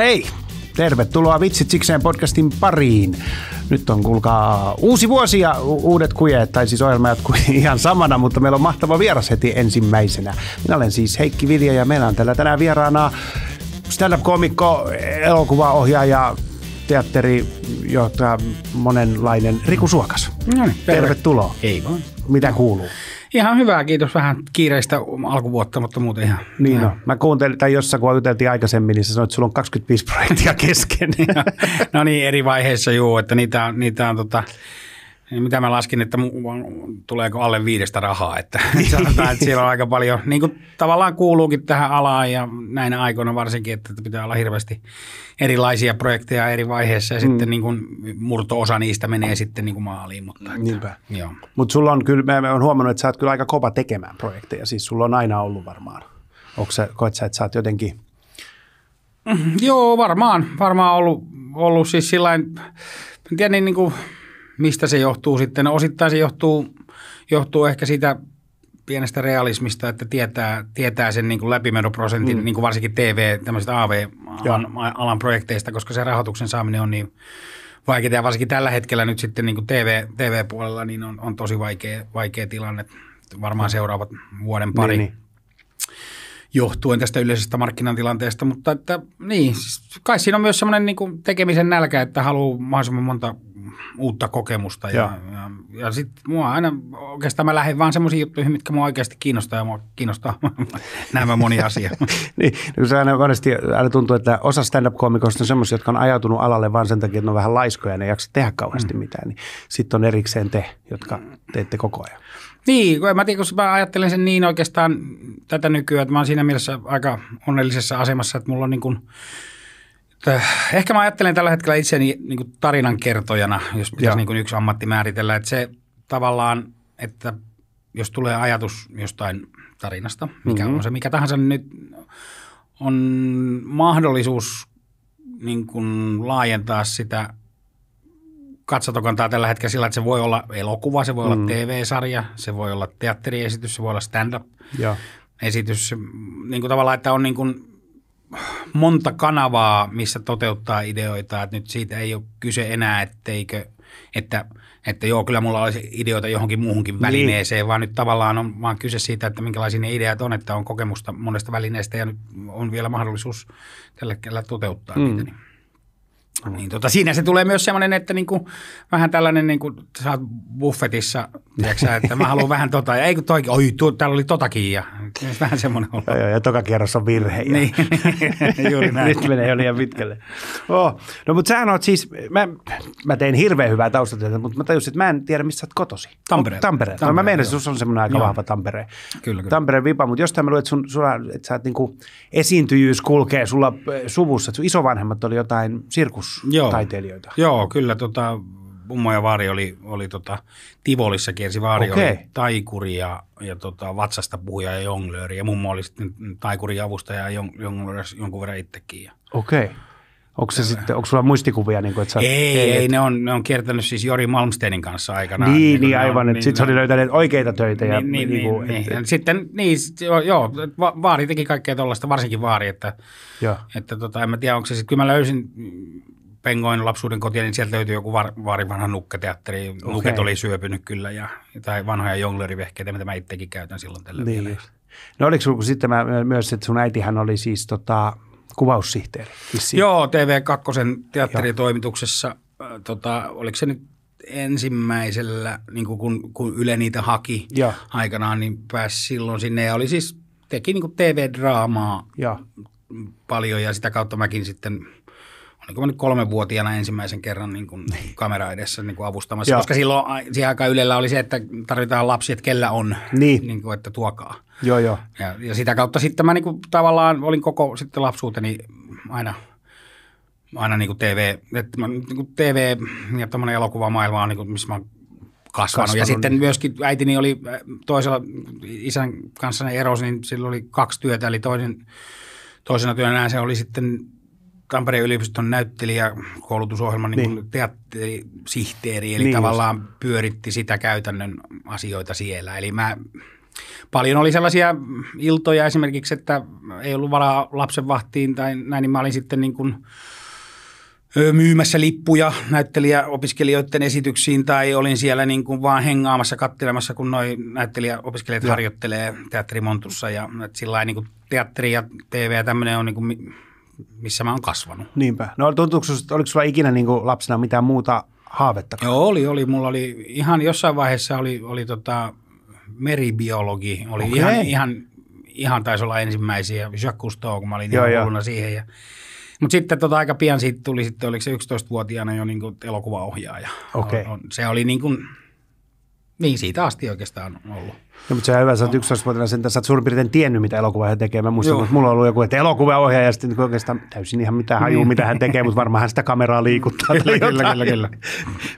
Hei! Tervetuloa Vitsit sikseen podcastin pariin. Nyt on kuulkaa uusi vuosi ja uudet kujeet, tai siis ohjelma jatkuu ihan samana, mutta meillä on mahtava vieras heti ensimmäisenä. Minä olen siis Heikki Vilja ja meillä on täällä tänään vieraana stand-up-komikko, elokuvaohjaaja, teatterijohtaja, monenlainen Riku Suokas. No niin, terve. Tervetuloa. Ei vaan. Mitä kuuluu? Ihan hyvää, kiitos. Vähän kiireistä alkuvuotta, mutta muuten ihan. Niin no. Mä kuuntelin, tai jossain kun juteltiin aikaisemmin, niin sä sanoit, että sulla on 25 projektia kesken. no niin, eri vaiheissa juu, että niitä on, niitä on tota, mitä mä laskin, että tuleeko alle viidestä rahaa, että sanotaan, että siellä on aika paljon, niin kuin tavallaan kuuluukin tähän alaan ja näinä aikoina varsinkin, että pitää olla hirveästi erilaisia projekteja eri vaiheissa ja mm. sitten niin kuin murto-osa niistä menee sitten niin kuin maaliin. Mutta, Niinpä. Joo. Mutta sulla on kyllä, mä, mä oon huomannut, että sä oot kyllä aika kova tekemään projekteja. Siis sulla on aina ollut varmaan. Onko sä, koet sä, että sä oot jotenkin, Joo, varmaan. Varmaan ollut, ollut siis sillain, en tiedä niin, niin kuin, mistä se johtuu sitten. No, osittain se johtuu, johtuu ehkä siitä pienestä realismista, että tietää, tietää sen niin kuin läpimenoprosentin, mm. niin kuin varsinkin TV, tämmöisistä AV-alan alan projekteista, koska se rahoituksen saaminen on niin vaikeaa. Ja varsinkin tällä hetkellä nyt sitten niin kuin TV, TV-puolella niin on, on tosi vaikea, vaikea tilanne. Varmaan seuraavat vuoden pari. Niin, niin. johtuen tästä yleisestä markkinatilanteesta, mutta että, niin, siis kai siinä on myös semmoinen niin tekemisen nälkä, että haluaa mahdollisimman monta uutta kokemusta. Ja, ja, ja sitten mua aina, oikeastaan mä lähden vaan semmoisiin juttuihin, mitkä mua oikeasti kiinnostaa ja mua kiinnostaa nämä moni asia. niin, kun se aina monesti aina tuntuu, että osa stand-up-komikoista on semmoisia, jotka on ajautunut alalle vaan sen takia, että ne on vähän laiskoja ja ne ei jaksa tehdä kauheasti mm. mitään. Niin sitten on erikseen te, jotka teette koko ajan. Niin, kun mä, tiedän, kun mä ajattelen sen niin oikeastaan tätä nykyään, että mä oon siinä mielessä aika onnellisessa asemassa, että mulla on niin kuin, ehkä mä ajattelen tällä hetkellä itseäni niin kuin tarinan kertojana, jos pitäisi niin kuin yksi ammatti määritellä, että se tavallaan, että jos tulee ajatus jostain tarinasta, mikä mm-hmm. on se mikä tahansa, niin nyt on mahdollisuus niin kuin laajentaa sitä katsotokantaa tällä hetkellä sillä, että se voi olla elokuva, se voi mm. olla TV-sarja, se voi olla teatteriesitys, se voi olla stand-up-esitys. Niin kuin tavallaan, että on niin kuin monta kanavaa, missä toteuttaa ideoita. Että nyt siitä ei ole kyse enää, etteikö, että, että joo, kyllä mulla olisi ideoita johonkin muuhunkin välineeseen, niin. vaan nyt tavallaan on vaan kyse siitä, että minkälaisia ne ideat on, että on kokemusta monesta välineestä ja nyt on vielä mahdollisuus tällä hetkellä toteuttaa mm. niitä. Niin. Mm. Niin, tota, siinä se tulee myös semmoinen, että niinku, vähän tällainen, niinku, sä oot buffetissa, tiiäksä, että mä haluan vähän tota, ja ei kun toikin, oi, tuo, täällä oli totakin, ja vähän semmoinen olla. Ja, ja, toka kierros on virhe. Ja. Niin, juuri näin. Nyt menee jo liian pitkälle. Oh. No mutta sähän oot siis, mä, mä tein hirveän hyvää taustatyötä, mutta mä tajusin, että mä en tiedä, missä sä oot kotosi. Tampere. Tampere. Tampere. No, mä meinasin, että on semmoinen aika joo. vahva Tampere. Kyllä, kyllä. Tampereen vipa, mutta jostain mä luulen, että, sun, sulla, että sä oot niinku esiintyjyys kulkee sulla suvussa, että sun isovanhemmat oli jotain sirkustaiteilijoita. Joo, joo kyllä tota, mummo ja vaari oli, oli tota, Tivolissa kiersi. Vaari Okei. oli taikuri ja, ja tota, vatsasta puhuja ja jonglööri. Ja mummo oli sitten taikurin avustaja ja jon- jonglööri jonkun verran itsekin. Okei. Okay. Onko, se sitten, onko sulla muistikuvia? Niin kuin, että sä, Ei, ei, ei ne, on, ne on kiertänyt siis Jori Malmstenin kanssa aikanaan. Niin, niin ne on- aivan. Niin, sitten se oli löytänyt oikeita töitä. Ja, niin, niin, niin, niin. et- Ja Sitten niin, joo, joo, va- vaari teki kaikkea tuollaista, varsinkin vaari, että, Joo. että tota, en mä tiedä, onko se sitten, kyllä mä löysin Pengoin lapsuuden kotia, niin sieltä löytyi joku var, vaarin vanha nukketeatteri. Okay. Nuket oli syöpynyt kyllä ja tai vanhoja jonglörivehkeitä, mitä mä itsekin käytän silloin tällä Niin. vielä. No oliko sulla sitten mä, myös, että sun äitihän oli siis tota, kuvaussihteeri? vissiin? Joo, TV2 teatteritoimituksessa, äh, tota, oliko se nyt ensimmäisellä, niin kuin kun, kun Yle niitä haki Joo. aikanaan, niin pääsi silloin sinne ja oli siis, teki niin kuin TV-draamaa Joo. paljon ja sitä kautta mäkin sitten oliko nyt kolmenvuotiaana ensimmäisen kerran niin kuin kamera edessä niin kuin avustamassa, Joo. koska silloin siihen aikaan Ylellä oli se, että tarvitaan lapsi, että kellä on, Niin. niin kuin, että tuokaa. Joo, joo. Ja, ja sitä kautta sitten mä niin kuin, tavallaan olin koko sitten lapsuuteni aina, aina niin kuin TV, että mä, niin kuin TV ja tämmöinen elokuvamaailma on niin kuin, missä mä oon kasvanut. Kasvanut, Ja sitten niin. myöskin äitini oli äh, toisella isän kanssa ne erosi, niin sillä oli kaksi työtä, eli toinen, toisena työnä se oli sitten Tampereen yliopiston näyttelijä koulutusohjelman niin. Niin. teatterisihteeri, eli Niin tavallaan pyöritti sitä käytännön asioita siellä. Eli mä paljon oli sellaisia iltoja esimerkiksi, että ei ollut varaa lapsenvahtiin tai näin, niin mä olin sitten niin kuin myymässä lippuja näyttelijäopiskelijoiden esityksiin tai olin siellä niin kuin vaan hengaamassa, kattelemassa, kun noi näyttelijäopiskelijat ja. harjoittelee teatterimontussa ja sillä niin kuin teatteri ja TV ja tämmöinen on niin kuin, missä mä oon kasvanut. Niinpä. No tuntuuko, oliko sulla ikinä niin kuin lapsena mitään muuta haavetta? Joo, oli, oli. Mulla oli ihan jossain vaiheessa oli, oli tota meribiologi. Oli okay. ihan, ihan, ihan taisi olla ensimmäisiä. Jacques Cousteau, kun mä olin joo, ihan siihen. Ja, mutta sitten tota, aika pian siitä tuli sitten, oliko se 11-vuotiaana jo niin elokuvaohjaaja. Okay. Se oli niin kuin, niin siitä asti oikeastaan ollut. No, mutta se on hyvä, sä oot 11-vuotiaana sen, sä oot suurin piirtein tiennyt, mitä elokuva hän tekee. Mä muistan, että mulla on ollut joku, että elokuvaohjaaja ja sitten oikeastaan täysin ihan mitä hajuu, mitä hän tekee, mutta varmaan hän sitä kameraa liikuttaa. kyllä, kyllä, kyllä, kyllä.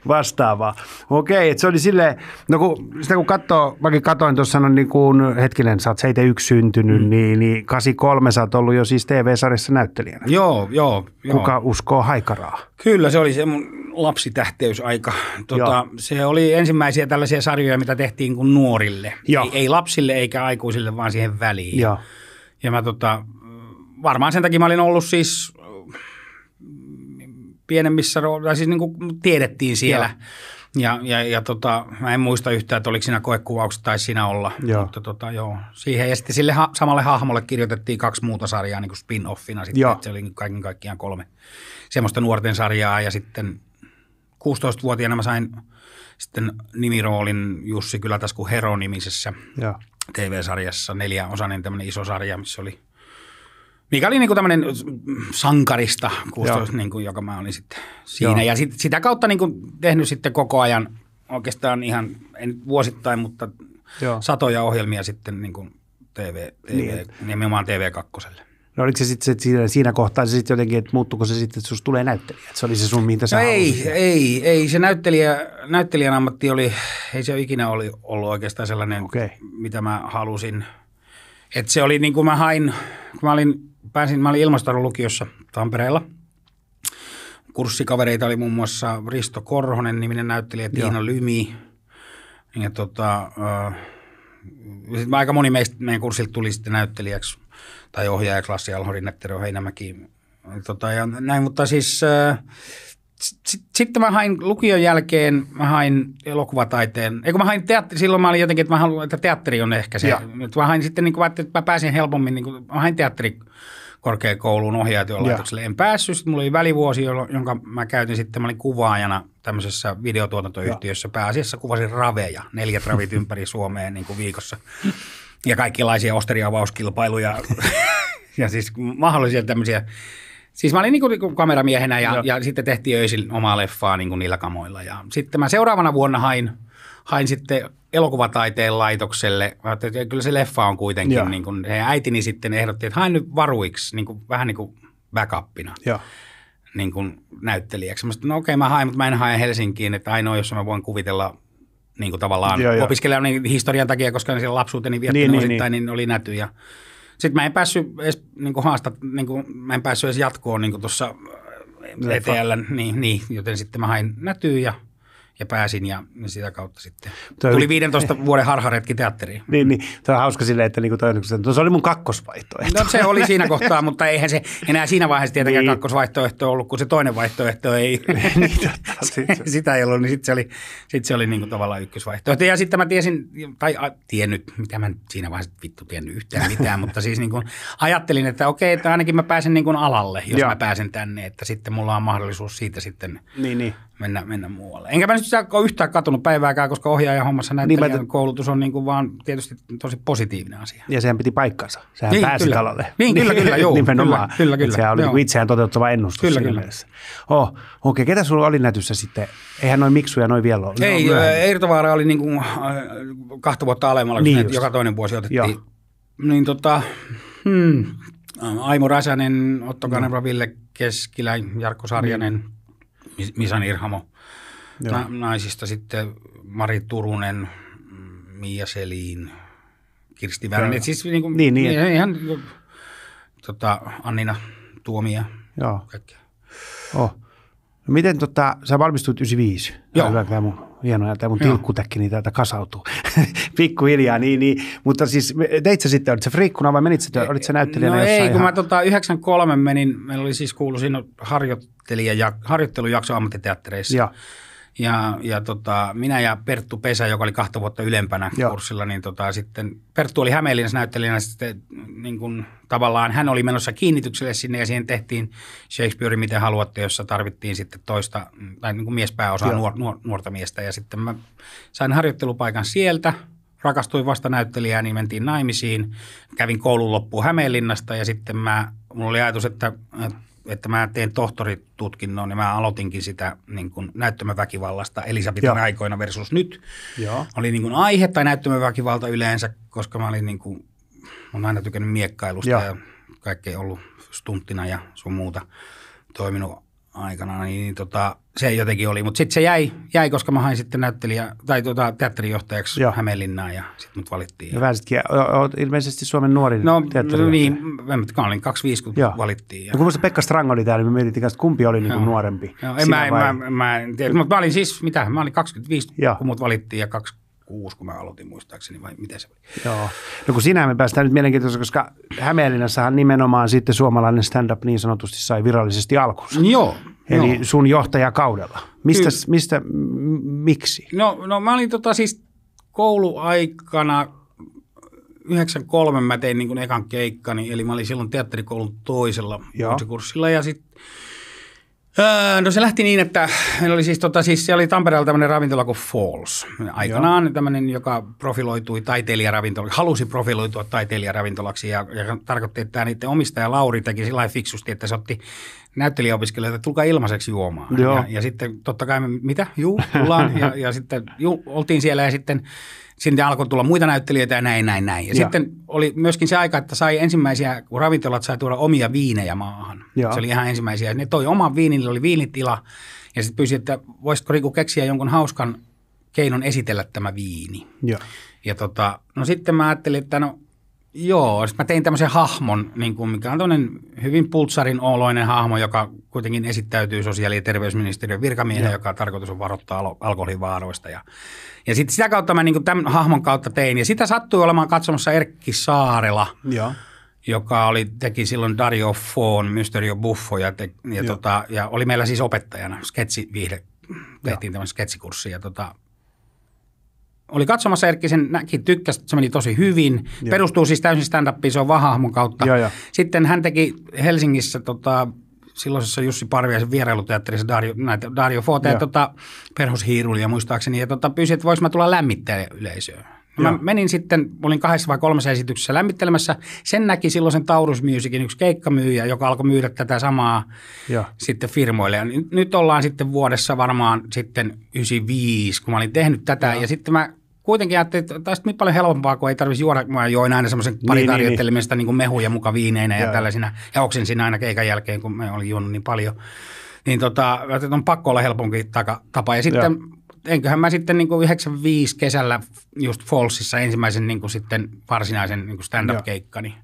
Vastaavaa. Okei, että se oli silleen, no kun, sitä kun katsoo, mäkin katsoin tuossa, no niin kuin, hetkinen, sä oot 71 syntynyt, mm. niin, niin 83 sä oot ollut jo siis TV-sarjassa näyttelijänä. Joo, joo. joo. Kuka uskoo haikaraa? Kyllä, se oli se mun lapsitähteysaika. Tota, se oli ensimmäisiä tällaisia sarjoja, mitä tehtiin kuin nuorille. Joo. Ei, ei lapsille eikä aikuisille, vaan siihen väliin. Joo. Ja mä tota, varmaan sen takia mä olin ollut siis pienemmissä roolissa, siis niin kuin tiedettiin siellä. Joo. Ja, ja, ja tota, mä en muista yhtään, että oliko siinä koekuvaukset tai siinä olla. Joo. Mutta tota, joo, siihen. Ja sitten sille ha- samalle hahmolle kirjoitettiin kaksi muuta sarjaa niin kuin spin-offina. Sitten, joo. se oli kaiken kaikkiaan kolme semmoista nuorten sarjaa. Ja sitten 16-vuotiaana mä sain sitten nimiroolin Jussi Kylätasku Hero-nimisessä ja. TV-sarjassa, neljäosainen tämmöinen iso sarja, missä oli mikä oli niinku tämmöinen sankarista, 16, niinku, joka mä olin sitten siinä. Joo. Ja sit, sitä kautta niinku tehnyt sitten koko ajan oikeastaan ihan, en vuosittain, mutta Joo. satoja ohjelmia sitten niinku TV, TV niin. nimenomaan TV2. No oliko se sitten siinä, siinä kohtaa se sitten jotenkin, että muuttuko se sitten, että sinusta tulee näyttelijä? Että se oli se sun, mitä sä no ei, ei, ei. Se näyttelijä, näyttelijän ammatti oli, ei se ikinä oli, ollut oikeastaan sellainen, okay. mitä mä halusin. Että se oli niin kuin mä hain, kun mä olin, pääsin, mä olin ilmastorolukiossa Tampereella. Kurssikavereita oli muun muassa Risto Korhonen, niminen näyttelijä, Tiina Joo. Lymi. Ja tota, äh, aika moni meistä meidän kurssilta tuli sitten näyttelijäksi tai ohjaajaksi Lassi Alho, Rinnettero, Heinämäki. Tota, ja näin, mutta siis äh, sitten sit mä hain lukion jälkeen, mä hain elokuvataiteen, eikö mä hain teatteri, silloin mä olin jotenkin, että mä haluan, että teatteri on ehkä se. Ja. Että mä hain sitten, niin kuin, että mä pääsin helpommin, niin kuin, mä hain teatteri korkeakouluun ohjaatyölaitokselle. En päässyt, sitten mulla oli välivuosi, jonka mä käytin sitten, mä olin kuvaajana tämmöisessä videotuotantoyhtiössä. Ja. Pääasiassa kuvasin raveja, neljät ravit ympäri Suomeen niin kuin viikossa ja kaikenlaisia osteriavauskilpailuja ja siis mahdollisia tämmöisiä. Siis mä olin niin kuin kameramiehenä ja, ja sitten tehtiin öisin omaa leffaa niin kuin niillä kamoilla. Ja sitten mä seuraavana vuonna hain, hain sitten elokuvataiteen laitokselle. Mä että kyllä se leffa on kuitenkin, niin kuin, äitini sitten ehdotti, että hain nyt varuiksi, niin kuin, vähän niin kuin backupina. Ja. Niin kuin näyttelijäksi. Mä sanoin, no okei, okay, mä haen, mutta mä en hae Helsinkiin, että ainoa, jos mä voin kuvitella niin kuin tavallaan joo, opiskelijan niin historian takia, koska siellä lapsuuteni viettänyt niin, niin, osittain, niin, niin oli näty. Ja sitten mä en päässyt edes niin kuin haastat, niin kuin, mä en päässyt edes jatkoon niin tuossa ETL, niin, niin, joten sitten mä hain nätyyn ja – ja pääsin ja sitä kautta sitten toi tuli 15 vuoden harharetki teatteriin. Niin, niin. Tämä on hauska silleen, että niinku toi, se oli mun kakkosvaihtoehto. No se oli siinä kohtaa, mutta eihän se enää siinä vaiheessa tietenkään niin. kakkosvaihtoehto ollut, kun se toinen vaihtoehto ei. niin, totta, sitä ei ollut, niin sitten se oli, sit se oli niinku tavallaan ykkösvaihtoehto. Ja sitten mä tiesin, tai a, tiennyt, mitä mä siinä vaiheessa vittu tiennyt yhtään mitään, mutta siis niinku ajattelin, että okei, että ainakin mä pääsen niinku alalle, jos Joo. mä pääsen tänne, että sitten mulla on mahdollisuus siitä sitten niin, niin mennä, mennä muualle. Enkä mä nyt sitä ole yhtään katunut päivääkään, koska ohjaajan hommassa näyttelijän niin, koulutus on niin kuin vaan tietysti tosi positiivinen asia. Ja sehän piti paikkansa. Sehän niin, pääsi kyllä. talalle. Niin, kyllä, kyllä, joo. Nimenomaan. Kyllä, kyllä, kyllä. Sehän oli niin itseään toteuttava ennustus kyllä, kyllä. mielessä. Oh, okei, okay. ketä sulla oli nätyssä sitten? Eihän noin miksuja noin vielä ole. Ei, Eirtovaara oli niin kuin, äh, kahta vuotta alemmalla, kun niin joka toinen vuosi otettiin. Joo. Niin tota, hmm, Aimo Räsänen, Otto Kanerva, Ville Keskilä, Jarkko Sarjanen, mm Misan Irhamo. Na, naisista sitten Mari Turunen, Mia Selin, Kirsti Värinen. Siis niin kuin, niin, niin. Ihan, tota, Annina Tuomia. Joo. Kaikkea. Oh. No miten tota, sä valmistuit 95? Joo. Hyvä, mun. Hienoa. Tämä mun Joo. tilkkutäkki niin täältä kasautuu. Pikkuhiljaa, niin, niin. Mutta siis teit sä sitten, olit se friikkuna vai menit sä, olit sä näyttelijänä No jossain ei, kun ihan- mä tota 93 menin, meillä oli siis kuulu siinä harjoittelija, harjoittelujakso ammattiteattereissa. Joo. Ja, ja tota, minä ja Perttu Pesä, joka oli kahta vuotta ylempänä Joo. kurssilla, niin tota, sitten Perttu oli Hämeenlinnassa näyttelijänä sitten niin kuin, tavallaan hän oli menossa kiinnitykselle sinne ja siihen tehtiin Shakespeare miten haluatte, jossa tarvittiin sitten toista tai niin kuin miespääosaa nuor, nuor, nuorta miestä ja sitten mä sain harjoittelupaikan sieltä, rakastuin vasta näyttelijään, niin mentiin naimisiin, kävin koulun loppuun Hämeenlinnasta ja sitten mä, mulla oli ajatus, että, että mä teen tohtoritutkinnon ja mä aloitinkin sitä niin kuin näyttämöväkivallasta Elisabetin Joo. aikoina versus nyt. Joo. Oli niin kuin aihe tai näyttämöväkivalta yleensä, koska mä olin niin kuin, oon aina tykännyt miekkailusta Joo. ja kaikkea ollut stunttina ja sun muuta toiminut aikana, niin, niin tota, se jotenkin oli. Mutta sitten se jäi, jäi, koska mä hain sitten näyttelijä, tai tota, teatterijohtajaksi Joo. Hämeenlinnaan ja sitten mut valittiin. Ja pääsitkin, oot ilmeisesti Suomen nuorin No teatterijohtaja. niin, mä mä olin 25, kun Joo. valittiin. Ja, Ja kun musta Pekka Strang oli täällä, niin me mietittiin kanssa, kumpi oli niin kuin Joo. nuorempi. Joo, en mä, vai- mä, mä, en tiedä, mutta mä olin siis, mitä, mä olin 25, Joo. kun mut valittiin ja 26, kun mä aloitin muistaakseni, vai miten se oli? Joo. No kun sinä me päästään nyt mielenkiintoista, koska Hämeenlinnassahan nimenomaan sitten suomalainen stand-up niin sanotusti sai virallisesti alkunsa. Joo. Eli joo. sun johtajakaudella. Mistä, Kyllä. mistä m- miksi? No, no mä olin tota siis kouluaikana 93 mä tein niin kuin ekan keikkani, eli mä olin silloin teatterikoulun toisella Joo. vuosikurssilla ja sitten No se lähti niin, että meillä oli siis, tota, siis se oli Tampereella tämmöinen ravintola kuin Falls. Aikanaan tämmöinen, joka profiloitui taiteilijaravintolaksi, halusi profiloitua taiteilijaravintolaksi ja, ja tarkoitti, että tämä niiden omistaja Lauri teki sillä fiksusti, että se otti näyttelijäopiskelijoita, että tulkaa ilmaiseksi juomaan. Joo. Ja, ja sitten totta kai me, mitä? Juu, tullaan. ja, ja sitten juu, oltiin siellä ja sitten sitten alkoi tulla muita näyttelijöitä ja näin, näin, näin. Ja Joo. sitten oli myöskin se aika, että sai ensimmäisiä, kun ravintolat sai tuoda omia viinejä maahan. Joo. Se oli ihan ensimmäisiä. Ne toi oman viinin, niillä oli viinitila. Ja sitten pyysi, että voisitko Riku keksiä jonkun hauskan keinon esitellä tämä viini. Joo. Ja tota, no sitten mä ajattelin, että no joo, sitten mä tein tämmöisen hahmon, niin kuin, mikä on tämmöinen hyvin pultsarin oloinen hahmo, joka kuitenkin esittäytyy sosiaali- ja terveysministeriön virkamiehen, Joo. joka tarkoitus on varoittaa alo- alkoholivaaroista. Ja, ja sitten sitä kautta mä niin kuin tämän hahmon kautta tein. Ja sitä sattui olemaan katsomassa Erkki Saarela, Joo. Joka oli, teki silloin Dario Fon, Mysterio Buffo ja, te, ja, Joo. tota, ja oli meillä siis opettajana, sketsiviihde, tehtiin tämmöinen sketsikurssi ja tota, oli katsomassa Erkki sen, näki, tykkäsi, se meni tosi hyvin. Joo. Joo. Perustuu siis täysin stand-upiin, se on vahahmon kautta. Joo, joo. Sitten hän teki Helsingissä tota, silloisessa Jussi Parviaisen vierailuteatterissa Dario, näitä Dario Fote ja tota, perhoshiirulia muistaakseni. Ja tota, pyysi, että vois mä tulla lämmittämään yleisöön. No Joo. mä menin sitten, olin kahdessa vai kolmessa esityksessä lämmittelemässä. Sen näki silloin sen Taurus Musicin yksi keikkamyyjä, joka alkoi myydä tätä samaa Joo. sitten firmoille. Ja nyt- ollaan sitten vuodessa varmaan sitten 95, kun mä olin tehnyt tätä. Joo. Ja sitten mä kuitenkin ajattelin, että taas nyt paljon helpompaa, kun ei tarvitsisi juoda. Mä join aina semmoisen pari Niin, niin, niin, tarjottelemista niin, niin mehuja muka viineinä ja Joo. tällaisina. Ja oksensin aina keikan jälkeen, kun mä olin juonut niin paljon. Niin tota, mä että on pakko olla helpompi taka, tapa. Ja sitten enköhän mä sitten niin kuin 95 kesällä just Fallsissa ensimmäisen niin kuin sitten varsinaisen niin stand-up-keikkani.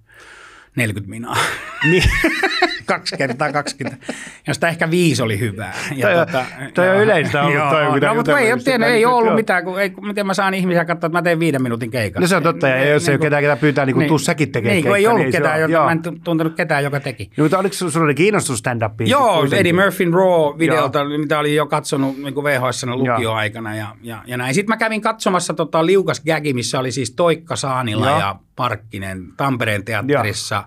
40 minaa. Niin. kaksi kertaa 20, josta ehkä viisi oli hyvää. Toi on- toi on joo. yleistä ollut Joo, toi, mitä no, mutta ei, ole tiennyt, ei ollut joo. mitään, kun ei, miten mä saan ihmisiä katsoa, että mä teen viiden minuutin keikan. No se on totta, ja jos ei ole ketään, ketä pyytää, niin kuin tuu säkin tekemään Niin, kun ei keikkaa, ollut niin ei ketään, joka, joo. mä en tu- tuntenut ketään, joka teki. No, mutta oliko oli kiinnostus stand-upiin? Joo, kuitenkin? Eddie Murphyn Raw-videolta, mitä olin jo katsonut niin VHS lukioaikana ja, ja, ja näin. Sitten mä kävin katsomassa tota Liukas Gägi, missä oli siis Toikka Saanila Joo. ja Parkkinen Tampereen teatterissa.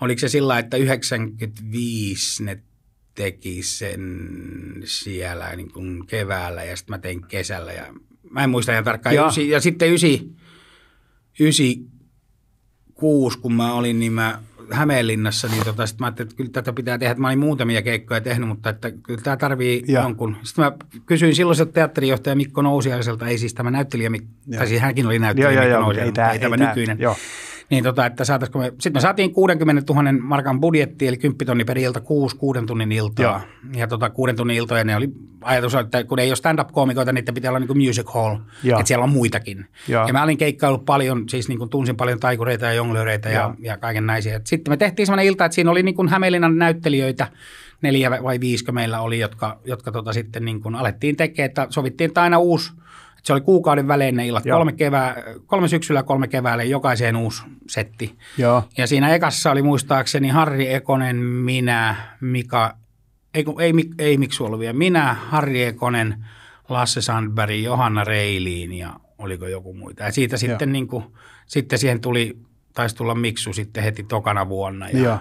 Oliko se sillä, että 95 ne teki sen siellä niin kuin keväällä ja sitten mä tein kesällä ja mä en muista ihan tarkkaan. Ja, ysi, ja sitten ysi, ysi kuusi, kun mä olin, niin mä Hämeenlinnassa, niin tota, sitten mä ajattelin, että kyllä tätä pitää tehdä. Mä olin muutamia keikkoja tehnyt, mutta että kyllä tämä tarvii Joo. jonkun. Sitten mä kysyin silloiselta teatterijohtaja Mikko Nousiaiselta, ei siis tämä näyttelijä, Mik- tai siis hänkin oli näyttelijä joo, Mikko Nousiainen, ei tämä ei tää- nykyinen. joo. Niin tota, että saataisiko me, sitten me saatiin 60 000 markan budjetti, eli 10 tonni per ilta, kuusi kuuden tunnin iltaa. Joo. Ja tota, kuuden tunnin iltoja, ne oli ajatus, että kun ei ole stand-up-koomikoita, niitä pitää olla niin music hall, Joo. että siellä on muitakin. Joo. Ja mä olin keikkaillut paljon, siis niin kuin tunsin paljon taikureita ja jonglöreitä Joo. ja, ja kaiken näisiä. Sitten me tehtiin sellainen ilta, että siinä oli niin kuin Hämeenlinnan näyttelijöitä, neljä vai viisikö meillä oli, jotka, jotka tota sitten niin kuin alettiin tekemään, että sovittiin, että aina uusi, se oli kuukauden välein ne illat, Joo. kolme, kevää, kolme syksyllä kolme keväällä, jokaiseen uusi setti. Joo. Ja siinä ekassa oli muistaakseni Harri Ekonen, minä, Mika, ei, ei, ei Miksu ollut vielä, minä, Harri Ekonen, Lasse Sandberg, Johanna Reiliin ja oliko joku muita. Ja siitä sitten, niin kuin, sitten siihen tuli, taisi tulla Miksu sitten heti tokana vuonna ja, Joo.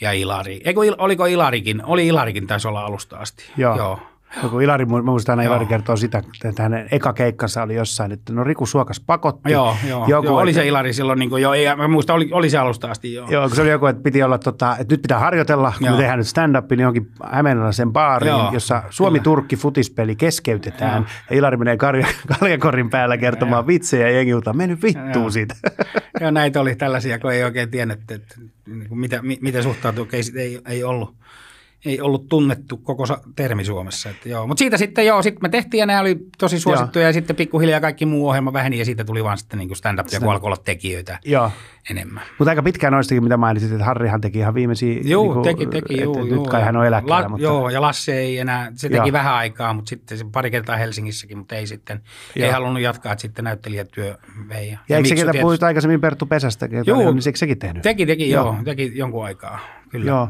ja Ilari. Eikö, oliko Ilarikin? Oli Ilarikin taisi olla alusta asti. Joo. Joo. Joku Ilari, mä muistan aina Joo. Ilari kertoo sitä, että hänen eka keikkansa oli jossain, että no Riku Suokas pakotti. Joo, joo, Joku, joo, oli että- se Ilari silloin, niin kuin, joo, ei, mä muistan, oli, oli se alusta asti, joo. Joo, kun se oli joku, että piti olla, tota, että nyt pitää harjoitella, kun Joo. me tehdään nyt stand-up, niin johonkin Hämeenlinnan baariin, Joo, jossa Suomi-Turkki futispeli keskeytetään. Ja Ilari menee karja, kaljakorin päällä kertomaan vitsejä ja jengi huutaa, mene nyt vittuun Joo. siitä. Joo, näitä oli tällaisia, kun ei oikein tiennyt, että, että niin kuin mitä, mi- miten suhtautuu. Ei, ei, ei, ollut, ei ollut tunnettu koko termi Suomessa. Että joo. Mutta siitä sitten joo, sitten me tehtiin ja nämä oli tosi suosittuja ja sitten pikkuhiljaa kaikki muu ohjelma väheni ja siitä tuli vaan sitten niin kuin stand-up, kun alkoi olla tekijöitä Joo. enemmän. Mutta aika pitkään noistakin, mitä mainitsit, että Harrihan teki ihan viimeisiä. Joo, niinku, teki, teki, että joo, Nyt joo. kai hän on eläkkeellä, La, mutta Joo, ja Lasse ei enää, se teki Joo. vähän aikaa, mutta sitten se pari kertaa Helsingissäkin, mutta ei sitten, ei Joo. halunnut jatkaa, että sitten näyttelijätyö vei. Ja eikö se, ketä puhuit aikaisemmin Perttu Pesästä, ketä Joo. niin eikö sekin tehnyt? Teki, teki, Joo. joo. teki jonkun aikaa, kyllä. Joo.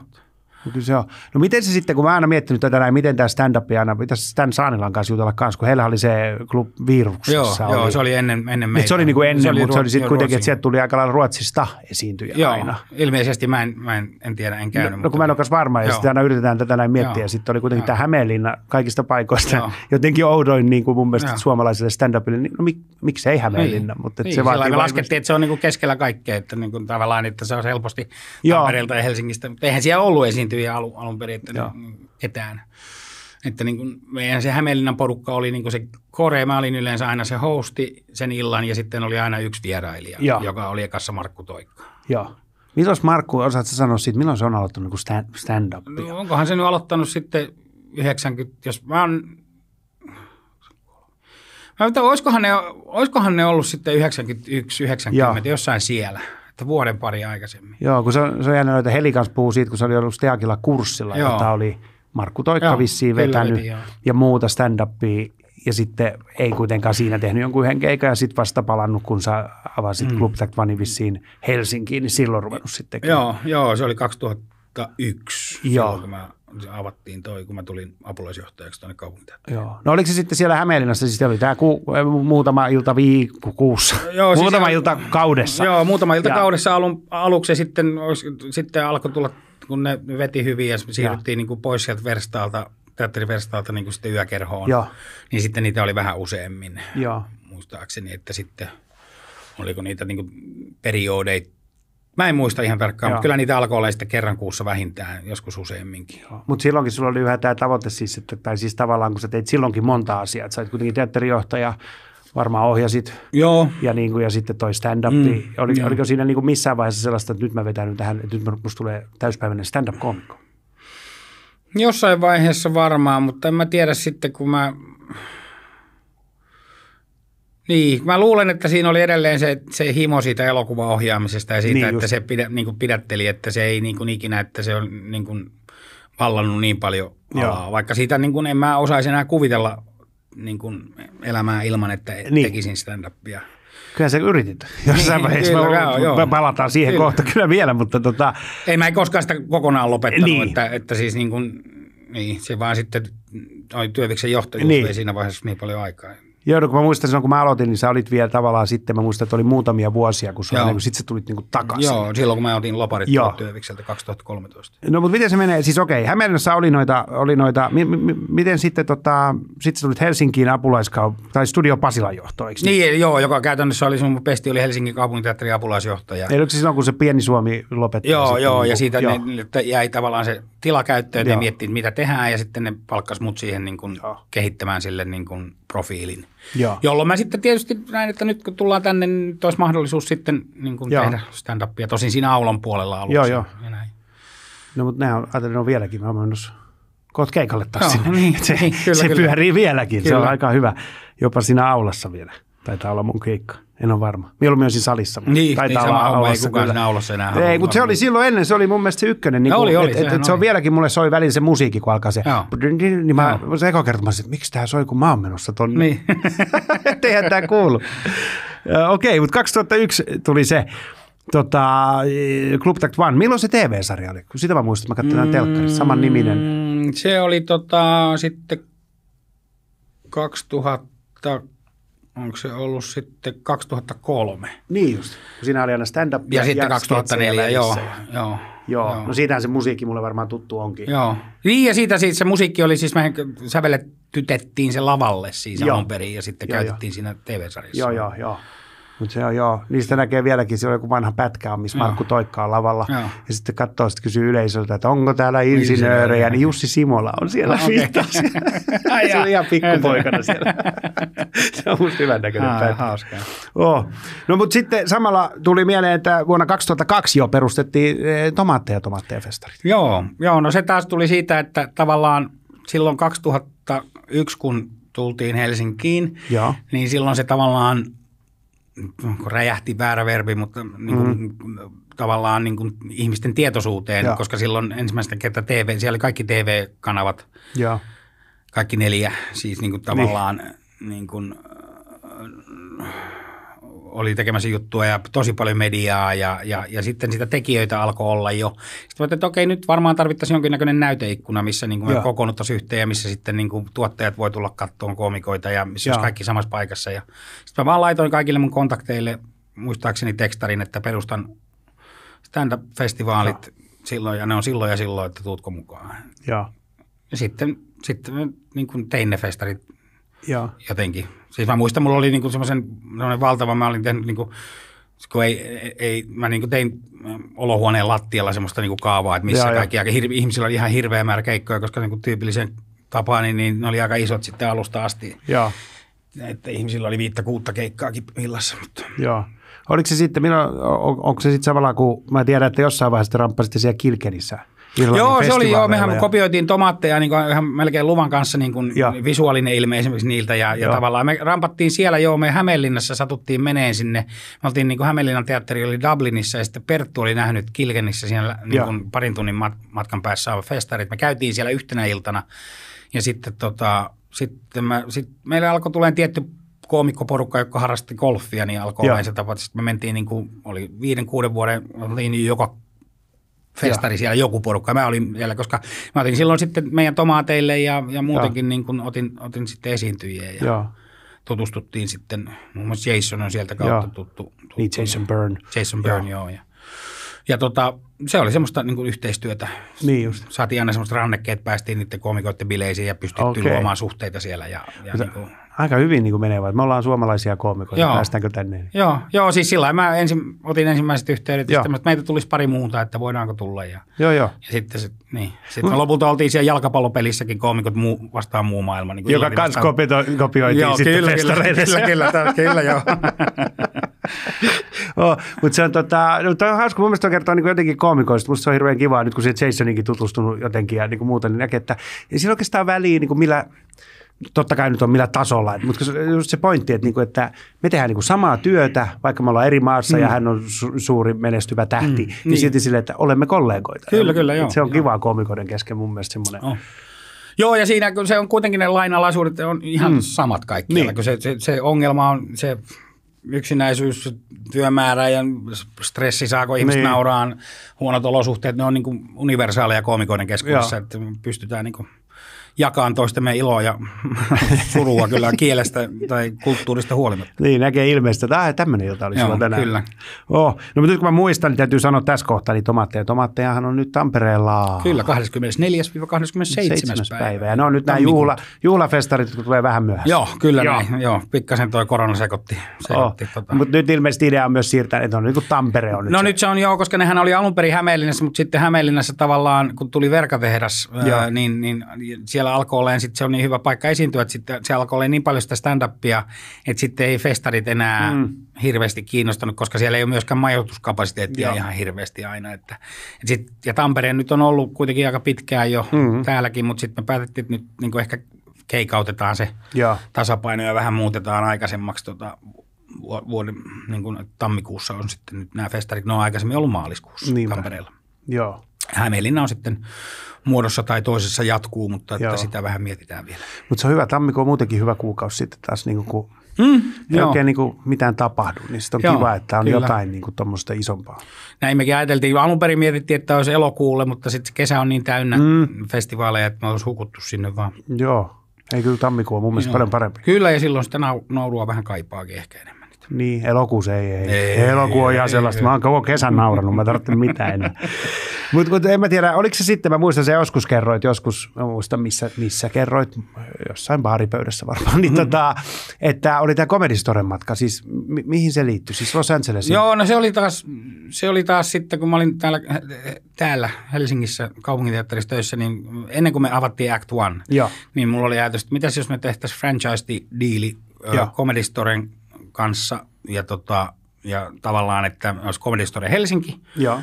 No Kyllä se on. No miten se sitten, kun mä aina miettinyt tätä näin, miten tämä stand-up aina, pitäisi Stan Saanilan kanssa jutella kanssa, kun heillä oli se Joo, Viruksessa. joo, oli. se oli ennen, ennen Niin meitä. se oli niin kuin ennen, mutta se oli sitten kuitenkin, että sieltä tuli aika lailla Ruotsista esiintyjä Joo, aina. ilmeisesti mä en, mä en, en tiedä, en käynyt. No, no kun mä en ole varma, ja Joo. sitten aina yritetään tätä näin miettiä, Joo. ja sitten oli kuitenkin Joo. tämä Hämeenlinna kaikista paikoista Joo. jotenkin oudoin niin kuin mun mielestä Joo. suomalaiselle stand-upille, niin no mik, miksei Hämeenlinna, mutta niin, se vaatii laskettiin, että se on niin kuin keskellä kaikkea, että niin kuin tavallaan, että se on helposti Joo. Tampereelta ja Helsingistä, mutta eihän siellä ollut esiintyjiä alun, alun perin, että Joo. niin, ketään. Että niin kuin meidän se Hämeenlinnan porukka oli niin kuin se Kore, mä olin yleensä aina se hosti sen illan ja sitten oli aina yksi vierailija, Joo. joka oli ekassa Markku Toikka. Joo. Milloin Markku, osaatko sanoa siitä, milloin se on aloittanut niin stand, stand-upia? No, onkohan se nyt aloittanut sitten 90, jos mä oon Mä olisikohan ne, olisikohan ne ollut sitten 91, 90, Joo. jossain siellä, että vuoden pari aikaisemmin. Joo, kun se on, se on jännä, että Heli kanssa puhuu siitä, kun se oli ollut Steakilla kurssilla, Joo. jota oli Markku Toikka Joo, vissiin vetänyt veti, joo. ja muuta stand-upia. Ja sitten ei kuitenkaan siinä tehnyt jonkun yhden keikan ja sitten vasta palannut, kun sä avasit mm. Club Tact vissiin Helsinkiin, niin silloin ruvennut sitten. Joo, joo, se oli 2001, Joo. silloin, kun mä se avattiin toi, kun mä tulin apulaisjohtajaksi tuonne kaupunginteatteriin. Joo. No oliko se sitten siellä Hämeenlinnassa, siis oli tämä ku, muutama ilta viikko kuussa, Joo, siis muutama ihan- ilta kaudessa. Joo, muutama ilta Ja- kaudessa alun, aluksi ja sitten, sitten alkoi tulla, kun ne veti hyvin ja siirryttiin niin kuin pois sieltä verstaalta, teatteriverstaalta niin kuin sitten yökerhoon, Joo. niin sitten niitä oli vähän useammin. Joo. muistaakseni, että sitten oliko niitä niin periodeita, mä en muista ihan tarkkaan, Joo. mutta kyllä niitä alkoi olla sitten kerran kuussa vähintään, joskus useamminkin. Mutta silloinkin sulla oli yhä tämä tavoite siis, että, tai siis tavallaan kun sä teit silloinkin monta asiaa, että sä olit kuitenkin teatterijohtaja, varmaan ohjasit Joo, ja, niin kuin, ja sitten toi stand-up. Mm, Mm, Oli, joo. oliko siinä niin kuin missään vaiheessa sellaista, että nyt mä vetän tähän, että nyt musta tulee täyspäiväinen stand-up-komikko? jossain vaiheessa varmaan, mutta en mä tiedä sitten, kun mä... Niin, mä luulen, että siinä oli edelleen se, se himo siitä elokuvaohjaamisesta ja siitä, Niin niin että just. se pidä, niin kuin pidätteli, että se ei niin kuin ikinä, että se on niin kuin vallannut niin paljon Joo. alaa. Vaikka siitä niin kuin en mä osaisi enää kuvitella niin kuin elämää ilman, että Niin. tekisin stand-upia. Kyllä sä yritit. Jossain Niin, vaiheessa kyllä, mä, joo, joo. palataan siihen Kyllä. kohta kyllä vielä, mutta tota, Ei mä en koskaan sitä kokonaan lopettanut, Niin. että, että siis niin kuin, niin, se vaan sitten oli työviksen johtajuus Niin. niin. ei siinä vaiheessa niin paljon aikaa. Joo, no kun mä muistan silloin, kun mä aloitin, niin sä olit vielä tavallaan sitten, mä muistan, että oli muutamia vuosia, kun, sulla, niin kun sit sä tulit niin kuin takaisin. Joo, silloin kun mä otin loparit Joo. työvikseltä 2013. No mutta miten se menee? Siis okei, Hämeenlinnassa oli noita, oli noita mi, mi, miten sitten tota, sitten sä tulit Helsinkiin apulaiskaup tai Studio Pasilan johto, eikö Niin, joo, joka käytännössä oli sun pesti, oli Helsingin kaupunginteatterin apulaisjohtaja. Ei oliko se silloin, kun se pieni Suomi lopetti? Joo, sitten joo, niin ja kuin- siitä joo. ne, jäi tavallaan se tila käyttöön, Joo. ne miettii, mitä tehdään, ja sitten ne palkkas mut siihen niin kuin kehittämään sille niin kuin profiilin. Joo. Jolloin mä sitten tietysti näin, että nyt kun tullaan tänne, niin nyt olisi mahdollisuus sitten niin kuin Joo. tehdä stand-upia. Tosin siinä aulon puolella aluksi. Joo, joo. Ja näin. No mutta nehän on, ajattelin, ne on vieläkin, mä oon kohta keikalle taas Joo, sinne. niin, se, niin, kyllä, se kyllä. pyörii vieläkin, se on Kyllä. aika hyvä, jopa siinä aulassa vielä. Taitaa olla mun keikka. En ole varma. Mieluummin olisin salissa. Niin, taitaa niin sama homma, ei kukaan kyllä. siinä aulassa enää Ei, halua mutta se oli silloin ennen, se oli mun mielestä se ykkönen. Niin No oli, oli, et, et, et, se on oli. vieläkin, mulle soi välillä se musiikki, kun alkaa se. Joo. Niin mä, se eka kerta mä että miksi tää soi, kun mä oon menossa tonne. Niin. Eihän tää kuulu. Okei, mutta 2001 tuli se tota, Club Tact One. Milloin se TV-sarja oli? Kun sitä mä muistan, mä katsoin mm, telkkarissa. Saman niminen. Mm, Se oli tota, sitten 2000, onko se ollut sitten 2003? Niin just. Kun siinä oli aina stand-up Ja, ja sitten 2004, joo, välissä. joo. Joo, no siitähän se musiikki mulle varmaan tuttu onkin. Joo. Niin ja siitä siis se musiikki oli siis, me sävelletytettiin se lavalle siis Joo. alun perin ja sitten Joo, käytettiin siinä TV-sarjassa. Joo, joo, joo. Mutta se on joo, niistä näkee vieläkin, siellä on joku vanha pätkä on, missä Joo. Markku Toikka on lavalla. Joo. Ja sitten katsoo, sitten kysyy yleisöltä, että onko täällä insinöörejä, niin Jussi Simola on siellä okei. okay. Se on ihan pikkupoikana siellä. se on musta hyvän näköinen Ah, pätkä. hauskaa. Oh. No mutta sitten samalla tuli mieleen, että vuonna 2002 jo perustettiin eh, tomaatteja tomaatteja festarit. Joo, joo, no se taas tuli siitä, että tavallaan silloin 2001, kun tultiin Helsinkiin, Joo. niin silloin se tavallaan, räjähti väärä verbi, mutta niin kuin, mm. tavallaan niin kuin ihmisten tietoisuuteen, Joo. koska silloin ensimmäistä kertaa TV, siellä oli kaikki TV-kanavat, Joo. kaikki neljä, siis niin kuin tavallaan niin kuin, äh, oli tekemässä juttua ja tosi paljon mediaa ja, ja, ja sitten sitä tekijöitä alkoi olla jo. Sitten mä että okei, nyt varmaan tarvittaisiin jonkinnäköinen näyteikkuna, missä niin kuin kokoonnuttaisiin yhteen ja missä sitten niin kuin tuottajat voi tulla kattoon koomikoita ja missä olisi kaikki samassa paikassa. Ja sitten mä vaan laitoin kaikille mun kontakteille, muistaakseni tekstarin, että perustan stand-up-festivaalit silloin ja ne on silloin ja silloin, että tuutko mukaan. Joo. Ja sitten, sitten mä niin kuin tein ne festarit Joo. jotenkin. Siis mä muistan, mulla oli niinku semmoisen valtava, mä olin tehnyt niinku, kun ei, ei, mä niinku tein olohuoneen lattialla semmoista niinku kaavaa, että missä kaikki, aika hir, ihmisillä oli ihan hirveä määrä keikkoja, koska niinku tyypillisen tapaan, niin, niin ne oli aika isot sitten alusta asti. Joo. Että ihmisillä oli viittä kuutta keikkaakin illassa, mutta Joo. Oliko se sitten, milloin, on, onko se sitten samalla kuin, mä tiedän, että jossain vaiheessa te ramppasitte siellä Kilkenissä. Irlannin Joo, se oli joo. Mehän ja- kopioitiin tomaatteja niin kuin ihan melkein luvan kanssa niin kuin visuaalinen ilme esimerkiksi niiltä. Ja, ja Joo. tavallaan me rampattiin siellä joo, me Hämeenlinnassa satuttiin meneen sinne. Me oltiin niin kuin Hämeenlinnan teatteri oli Dublinissa ja sitten Perttu oli nähnyt Kilkenissä siellä niin kuin parin tunnin mat- matkan päässä on festarit. Me käytiin siellä yhtenä iltana ja sitten tota, sitten mä, sit meille alkoi tulemaan tietty koomikkoporukka, joka harrasti golfia, niin alkoi olla se tapa, että me mentiin niin kuin, oli viiden, kuuden vuoden, oltiin joka festari siellä joku porukka. Mä olin siellä, koska mä otin silloin sitten meidän tomaateille ja, ja muutenkin niin kuin otin, otin sitten esiintyjiä ja Joo. tutustuttiin sitten, muun muassa Jason on sieltä kautta tuttu, tuttu. Niin Jason Byrne. Jason Byrne, joo. joo ja, ja tota, se oli semmoista niin kuin yhteistyötä. Niin just. Saatiin aina semmoista rannekkeet, päästiin niiden koomikoiden bileisiin ja pystyttiin Okei. luomaan suhteita siellä. Ja, ja niin kuin, Aika hyvin niin kuin menee, vaan me ollaan suomalaisia koomikoita, Joo. päästäänkö tänne? joo, joo, siis sillä mä ensin, otin ensimmäiset yhteydet, Joo. että meitä tulisi pari muuta, että voidaanko tulla. Ja, Joo, joo. Ja sitten, se, niin. sitten me lopulta oltiin siellä jalkapallopelissäkin koomikot muu, vastaan muu maailma. Niin kuin Joka kans kopioitiin Joo, sitten kyllä, kyllä, kyllä, kyllä, kyllä, kyllä, joo. oh, mutta se on, tota, no, toi on hauska, mun mielestä kertoo niin jotenkin koomikoista. Musta se on hirveän kivaa, nyt kun se Jasoninkin tutustunut jotenkin ja niin kuin muuta, niin näkee, että ei sillä oikeastaan väliä niin kuin millä, totta kai nyt on millä tasolla, mutta se, just se pointti, että, niin kuin, että me tehdään niin kuin samaa työtä, vaikka me ollaan eri maassa mm. ja hän on su- suuri menestyvä tähti, mm, niin, niin silti silleen, että olemme kollegoita. Kyllä, kyllä, Et joo, Se on joo. kivaa koomikoiden kesken mun mielestä semmoinen. Oh. Joo, ja siinä kun se on kuitenkin ne lainalaisuudet on ihan mm. samat kaikkialla, Niin. kun se, se, se ongelma on se yksinäisyys, työmäärä ja stressi, saako ihmiset Niin. nauraan, huonot olosuhteet, ne on niin kuin universaaleja koomikoiden keskuudessa, että pystytään niin kuin jakamaan toistemme iloa ja surua kyllä kielestä tai kulttuurista huolimatta. Niin, näkee ilmeisesti, että ah, tämmöinen ilta oli Joo, sulla tänään. kyllä. Oh. No mutta nyt kun mä muistan, niin täytyy sanoa tässä kohtaa, niin tomaatteja. Tomaattejahan on nyt Tampereella. Kyllä, 24-27. 7. päivä. päivä. Ja ne on nyt nämä juhla, juhlafestarit, jotka tulee vähän myöhässä. Joo, kyllä Joo. joo. näin. Joo, pikkasen toi korona sekoitti. Oh. tota. Mutta nyt ilmeisesti idea on myös siirtää, että on niin kuin Tampere on nyt No se. nyt se on joo, koska nehän oli alun perin Hämeenlinnassa, mutta sitten Hämeenlinnassa tavallaan, kun tuli verkatehdas, ää, niin, niin siellä alkoi olemaan, sit se on niin hyvä paikka esiintyä, että sitten se alkoi olemaan niin paljon sitä stand-upia, että sitten ei festarit enää Mm. hirveästi kiinnostanut, koska siellä ei ole myöskään majoituskapasiteettia Joo. ihan hirveästi aina. Että, et sit, ja Tampere nyt on ollut kuitenkin aika pitkään jo Mhm. mm. täälläkin, mutta sitten me päätettiin, että nyt niin kuin ehkä keikautetaan se Joo. tasapaino ja vähän muutetaan aikaisemmaksi tota, vuoden, niin kuin tammikuussa on sitten nyt nämä festarit, ne on aikaisemmin ollut maaliskuussa Niinpä. Tampereella. Joo. Hämeenlinna on sitten muodossa tai toisessa jatkuu, mutta että Joo. sitä vähän mietitään vielä. Mutta se on hyvä. Tammikuu on muutenkin hyvä kuukausi sitten taas, niin kun Mm, ei joo. oikein niin kuin mitään tapahdu, niin sitten on Joo, kiva, että on kyllä. jotain niin tuommoista isompaa. Näin mekin ajateltiin. Alun perin mietittiin, että olisi elokuulle, mutta sitten kesä on niin täynnä mm. festivaaleja, että me olisi hukuttu sinne vaan. Joo. Ei kyllä tammikuu on mun mielestä paljon parempi. Kyllä, ja silloin sitä nau- naurua vähän kaipaakin ehkä enemmän. Niin, elokuussa ei, ei. Ei, Elokuu on ihan ei, sellaista. ei. Mä oon koko kesän nauranut, mä en tarvitse mitään enää. Mutta en mä tiedä, oliko se sitten, mä muistan se joskus kerroit, joskus, mä muistan missä, missä kerroit, jossain baaripöydässä varmaan, niin tota, että oli tämä Comedy Storen matka, siis mi- mihin se liittyy? Siis Los Angelesiin? Joo, no se oli taas, se oli taas sitten, kun mä olin täällä, täällä Helsingissä kaupunginteatterissa töissä, niin ennen kuin me avattiin Act One, Joo. niin mulla oli ajatus, että mitäs jos me tehtäisiin franchise-diili. Comedy Storen kanssa ja, tota, ja tavallaan, että olisi Comedy Store Helsinki Joo.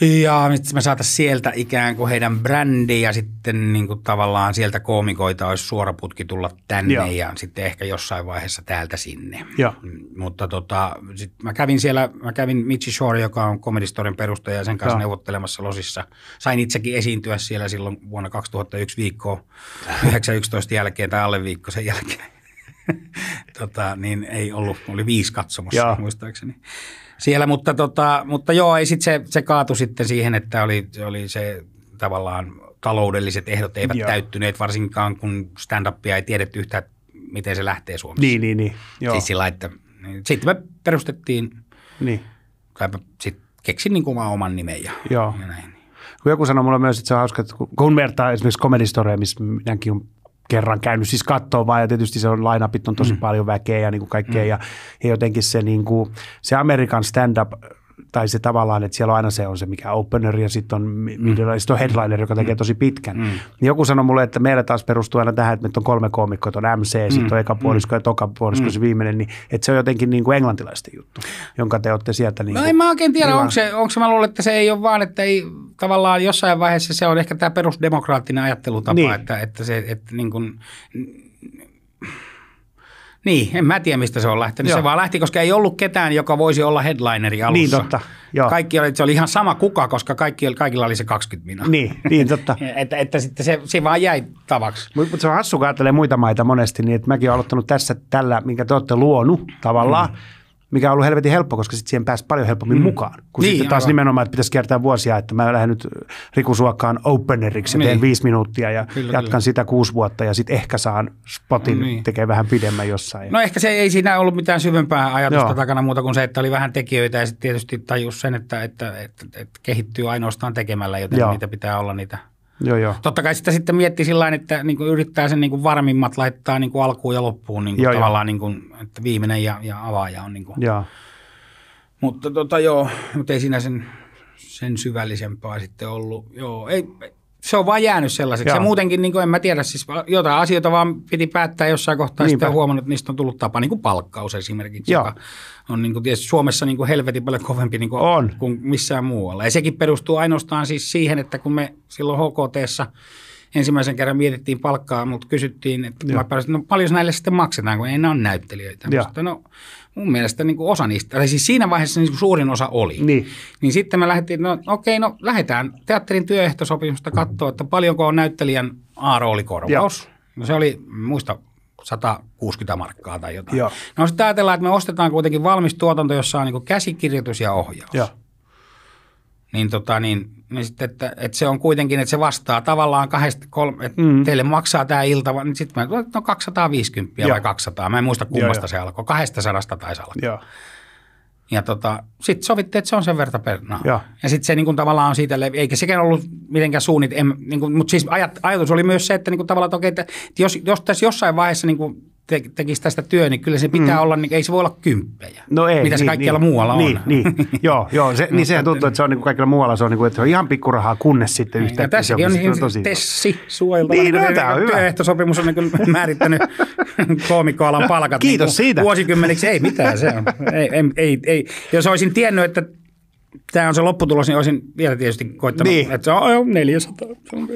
ja sitten me saataisiin sieltä ikään kuin heidän brändi ja sitten niin kuin tavallaan sieltä koomikoita olisi suora putki tulla tänne Joo. ja sitten ehkä jossain vaiheessa täältä sinne. Joo. Mm, Mutta tota, sit mä kävin siellä, mä kävin Mitchi Shore, joka on Comedy Storen perustaja ja sen kanssa Joo. neuvottelemassa Losissa. Sain itsekin esiintyä siellä silloin vuonna 2001 viikkoa 9.11 jälkeen tai alle viikko sen jälkeen. tota, niin ei ollut, oli viisi katsomassa Joo. muistaakseni siellä, mutta, tota, mutta joo, ei sit se, se kaatui sitten siihen, että oli, oli se tavallaan taloudelliset ehdot eivät Joo. täyttyneet, varsinkaan kun stand-upia ei tiedetty yhtään, miten se lähtee Suomessa. Niin, niin, niin. Joo. Siis sillä, että niin sitten me perustettiin, niin. kai mä sit keksin niin kuin oman nimen ja, Joo. ja näin. Kun joku sanoi mulle myös, että se on hauska, että kun- vertaa esimerkiksi Comedy Storea, missä minäkin olen kerran käynyt siis katsoa vaan, ja tietysti se on line-upit on tosi mm. paljon väkeä ja niin kuin kaikkea, mm. ja, ja jotenkin se, niin kuin, se Amerikan stand-up, tai se tavallaan, että siellä on aina se on se mikä opener ja sitten on, middle, ja sit on headliner, joka tekee tosi pitkän. Mm. Niin joku sanoi mulle, että meillä taas perustuu aina tähän, että meitä on kolme koomikkoa, on MC, mm. sitten on eka puolisko ja toka puolisko mm. se viimeinen, niin että se on jotenkin niin kuin englantilaisten juttu, jonka te olette sieltä niin No kuin, en mä oikein tiedä, onko se, onko se, mä luulen, että se ei ole vaan, että ei tavallaan jossain vaiheessa se on ehkä tämä perusdemokraattinen ajattelutapa, niin. että, että se, että niin kuin, niin, en mä tiedä mistä se on lähtenyt. Joo. Se vaan lähti, koska ei ollut ketään, joka voisi olla headlineri alussa. Niin, totta. Joo. Kaikki oli, se oli ihan sama kuka, koska kaikki, kaikilla oli se 20 minuuttia. niin, niin totta. Että, että sitten se, se vaan jäi tavaksi. Mutta mut se on hassu, kun muita maita monesti, niin että mäkin olen aloittanut tässä tällä, minkä te olette luonut tavallaan, mm. Mikä on ollut helvetin helppo, koska sitten siihen pääsi paljon helpommin mm. mukaan. Kun Niin, sitten taas aivan. nimenomaan, että pitäisi kiertää vuosia, että mä lähden nyt Riku Suokkaan openeriksi ja Niin. teen viisi minuuttia ja Kyllä, jatkan kyllä. sitä kuusi vuotta ja sitten ehkä saan spotin Niin. tekee vähän pidemmän jossain. No ehkä se ei siinä ollut mitään syvempää ajatusta Joo. Takana muuta kuin se, että oli vähän tekijöitä ja sitten tietysti tajus sen, että, että, että, että kehittyy ainoastaan tekemällä, joten. Joo. niitä pitää olla niitä. Joo, joo. Totta kai sitä sitten mietti sillä tavalla, että niin kuin yrittää sen niin kuin varmimmat laittaa niin kuin alkuun ja loppuun, niin kuin Joo, joo. tavallaan niin kuin, että viimeinen ja, ja avaaja on. Niin kuin. Joo. Mutta tota, joo, mutta ei siinä sen, sen syvällisempää sitten ollut. Joo, ei, se on vaan jäänyt sellaiseksi. Joo. Ja muutenkin, niin kuin en mä tiedä, siis jotain asioita vaan piti päättää jossain kohtaa. Niinpä. Sitten huomannut, että niistä on tullut tapa, niin kuin palkkaus esimerkiksi, Joo. joka on niin kuin tietysti Suomessa niin kuin helvetin paljon kovempi niin kuin, On. kuin missään muualla. Ja sekin perustuu ainoastaan siis siihen, että kun me silloin HKTssä ensimmäisen kerran mietittiin palkkaa, mutta kysyttiin, että mä pääsin, no paljon näille sitten maksetaan, kun ei ne ole näyttelijöitä. Mutta no mun mielestä niin kuin osa niistä, tai siis siinä vaiheessa niin kuin suurin osa oli. Niin. Niin sitten me lähdettiin, no okei, no lähdetään teatterin työehtosopimusta katsoa, että paljonko on näyttelijän A-roolikorvaus. No se oli, muista, 160 markkaa tai jotain. Joo. No sitten ajatellaan, että me ostetaan kuitenkin valmis tuotanto, jossa on niin käsikirjoitus ja ohjaus. Joo. Niin, tota, niin, niin sitten, että, että, se on kuitenkin, että se vastaa tavallaan kahdesta, kolme, että Mm. teille maksaa tämä ilta, niin sitten mä, no 250 Joo. vai 200, mä en muista kummasta joo. se alkoi, 200 taisi alkaa. Joo. Ja tota, sitten sovittiin, että se on sen verta per no. Joo. Ja sitten se niin kuin tavallaan on siitä, eikä sekään ollut mitenkään suunnit, niin kuin, mutta siis ajat, ajatus oli myös se, että niin kuin tavallaan, että, okei, että jos, jos tässä jossain vaiheessa niin kuin te, tekisi tästä työ, niin kyllä se pitää mm. olla, niin ei se voi olla kymppejä. No ei. Mitä se niin, kaikkialla niin, muualla niin, on. Niin, joo, joo. Se, niin sehän tuntuu, että se on niin kuin kaikilla muualla, se on, niin kuin, että se on ihan pikkurahaa, kunnes sitten Ja yhtäkkiä tässäkin on, se niin tosi- Tessi suojeltava. Niin, no, tää on hyvä. Työehtosopimus on niin määrittänyt koomikkoalan palkat Kiitos niin siitä. vuosikymmeniksi. Ei mitään se on. Ei, ei, ei, ei. Jos olisin tiennyt, että tämä on se lopputulos, niin olisin vielä tietysti koittanut, Niin. niin. että se on joo, 400. Se on,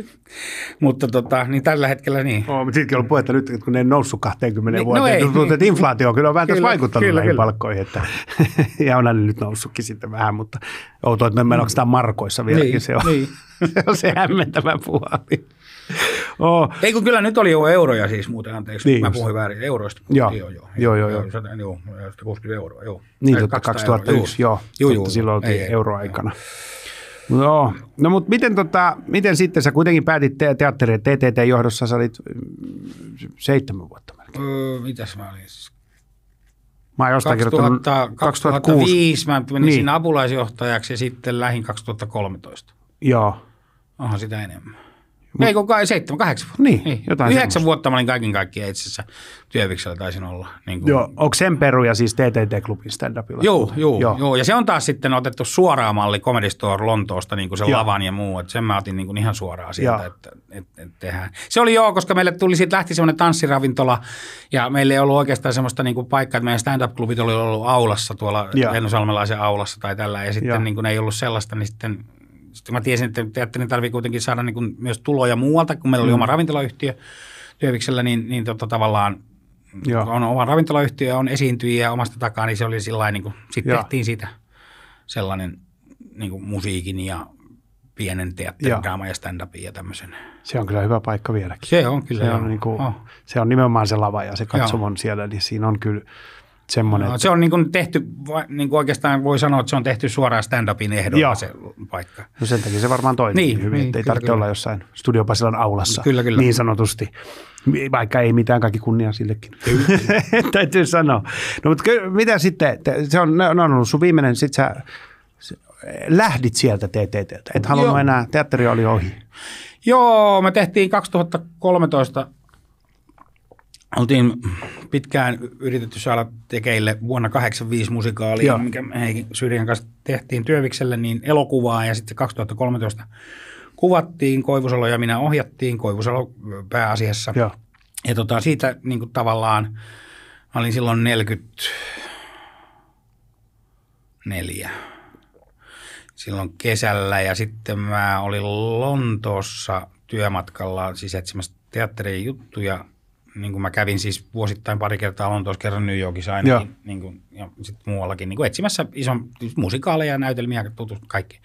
mutta tota, niin tällä hetkellä niin. Oh, mutta sittenkin on puhetta nyt, kun ne ei noussut 20 Niin, no vuoteen. ei, tuntuu, niin. että inflaatio on kyllä vähän tässä Kyllä, vaikuttanut kyllä, näihin kyllä. palkkoihin. Että, ja on ne nyt noussutkin sitten vähän, mutta outoa, että me mennään sitä markoissa vieläkin. Niin, se, on, niin. Se on se hämmentävä puoli. Oh, Ei kun kyllä nyt oli jo euroja siis muuten, anteeksi, Niin mä just. puhuin väärin, euroista. Joo. puhuttiin Jo, Joo, joo, joo. Sata- Joo, 160 euroa, joo. niin, totta, 200 2001, joo. Joo, totta, joo. silloin oltiin Ei, euroaikana. No, no mutta miten, tota, miten sitten sä kuitenkin päätit te- teatterin TTT-johdossa, sä olit mm, seitsemän vuotta melkein. Öö, mitäs mä olin? siis? Mä oon jostain kirjoittanut 2000, 2006. 2005 mä menin Niin. niin. sinne apulaisjohtajaksi ja sitten lähin 2013. Joo. Onhan sitä enemmän. Ei kun kai seitsemän, kahdeksan vuotta. Niin, jotain Yhdeksän semmoista. vuotta mä olin kaiken kaikkiaan itse asiassa työviksellä taisin olla. Niin kuin, Joo, onko sen peruja siis TTT-klubin stand-upilla? Joo, joo, Joo. joo. joo, ja se on taas sitten otettu suoraan malli Comedy Store Lontoosta, niin kuin se Joo. lavan ja muu, että sen mä otin niin kuin ihan suoraan sieltä, että, että, että tehdään. Se oli joo, koska meille tuli siitä lähti semmoinen tanssiravintola ja meillä ei ollut oikeastaan semmoista niin kuin paikkaa, että meidän stand-up-klubit oli ollut aulassa tuolla. Lennosalmelaisen aulassa tai tällä ja sitten Joo. niin kuin ei ollut sellaista, niin sitten sitten mä tiesin, että teatterin tarvii kuitenkin saada niin kuin myös tuloja muualta, kun meillä oli Mm. oma ravintolayhtiö työviksellä, niin, niin tota, tavallaan Joo. on oma ravintolayhtiö ja on esiintyjiä omasta takaa, niin se oli sillä niin kuin, sitten Joo. tehtiin siitä sellainen niin kuin musiikin ja pienen Joo. teatterin, draaman ja stand-upin ja tämmöisen. Se on kyllä hyvä paikka vieläkin. Se on kyllä. Se joo. on, niin kuin, Oh. se on nimenomaan se lava ja se katsomon siellä, niin siinä on kyllä semmoinen, No, että se on niin kuin tehty, niin kuin oikeastaan voi sanoa, että se on tehty suoraan stand-upin ehdolla Joo. se paikka. no sen takia se varmaan toimii niin, hyvin, niin, että ei kyllä, tarvitse kyllä. olla jossain studiopasilan aulassa Kyllä, kyllä. niin sanotusti. Vaikka ei mitään, kaikki kunnia sillekin. Täytyy sanoa. No mutta kyllä, mitä sitten, te- se on, ne on ollut sun viimeinen, sit sä lähdit sieltä TTTltä. Et halunnut Joo. enää, teatteri oli ohi. Joo, me tehtiin 2013, oltiin pitkään yritetty saada tekeille vuonna 85 musikaalia, Joo. mikä me Heikin Syrjän kanssa tehtiin Työvikselle, niin elokuvaa ja sitten 2013 kuvattiin, Koivusalo ja minä ohjattiin, Koivusalo pääasiassa. Joo. Ja tota, siitä niin kuin tavallaan, mä olin silloin 44 silloin kesällä ja sitten mä olin Lontoossa työmatkalla siis etsimässä teatterin juttuja. Niin kuin mä kävin siis vuosittain pari kertaa Lontoossa, kerran New Yorkissa ainakin Joo. niin kuin, ja sitten muuallakin niin kuin etsimässä ison musikaaleja, näytelmiä, tutust kaikki.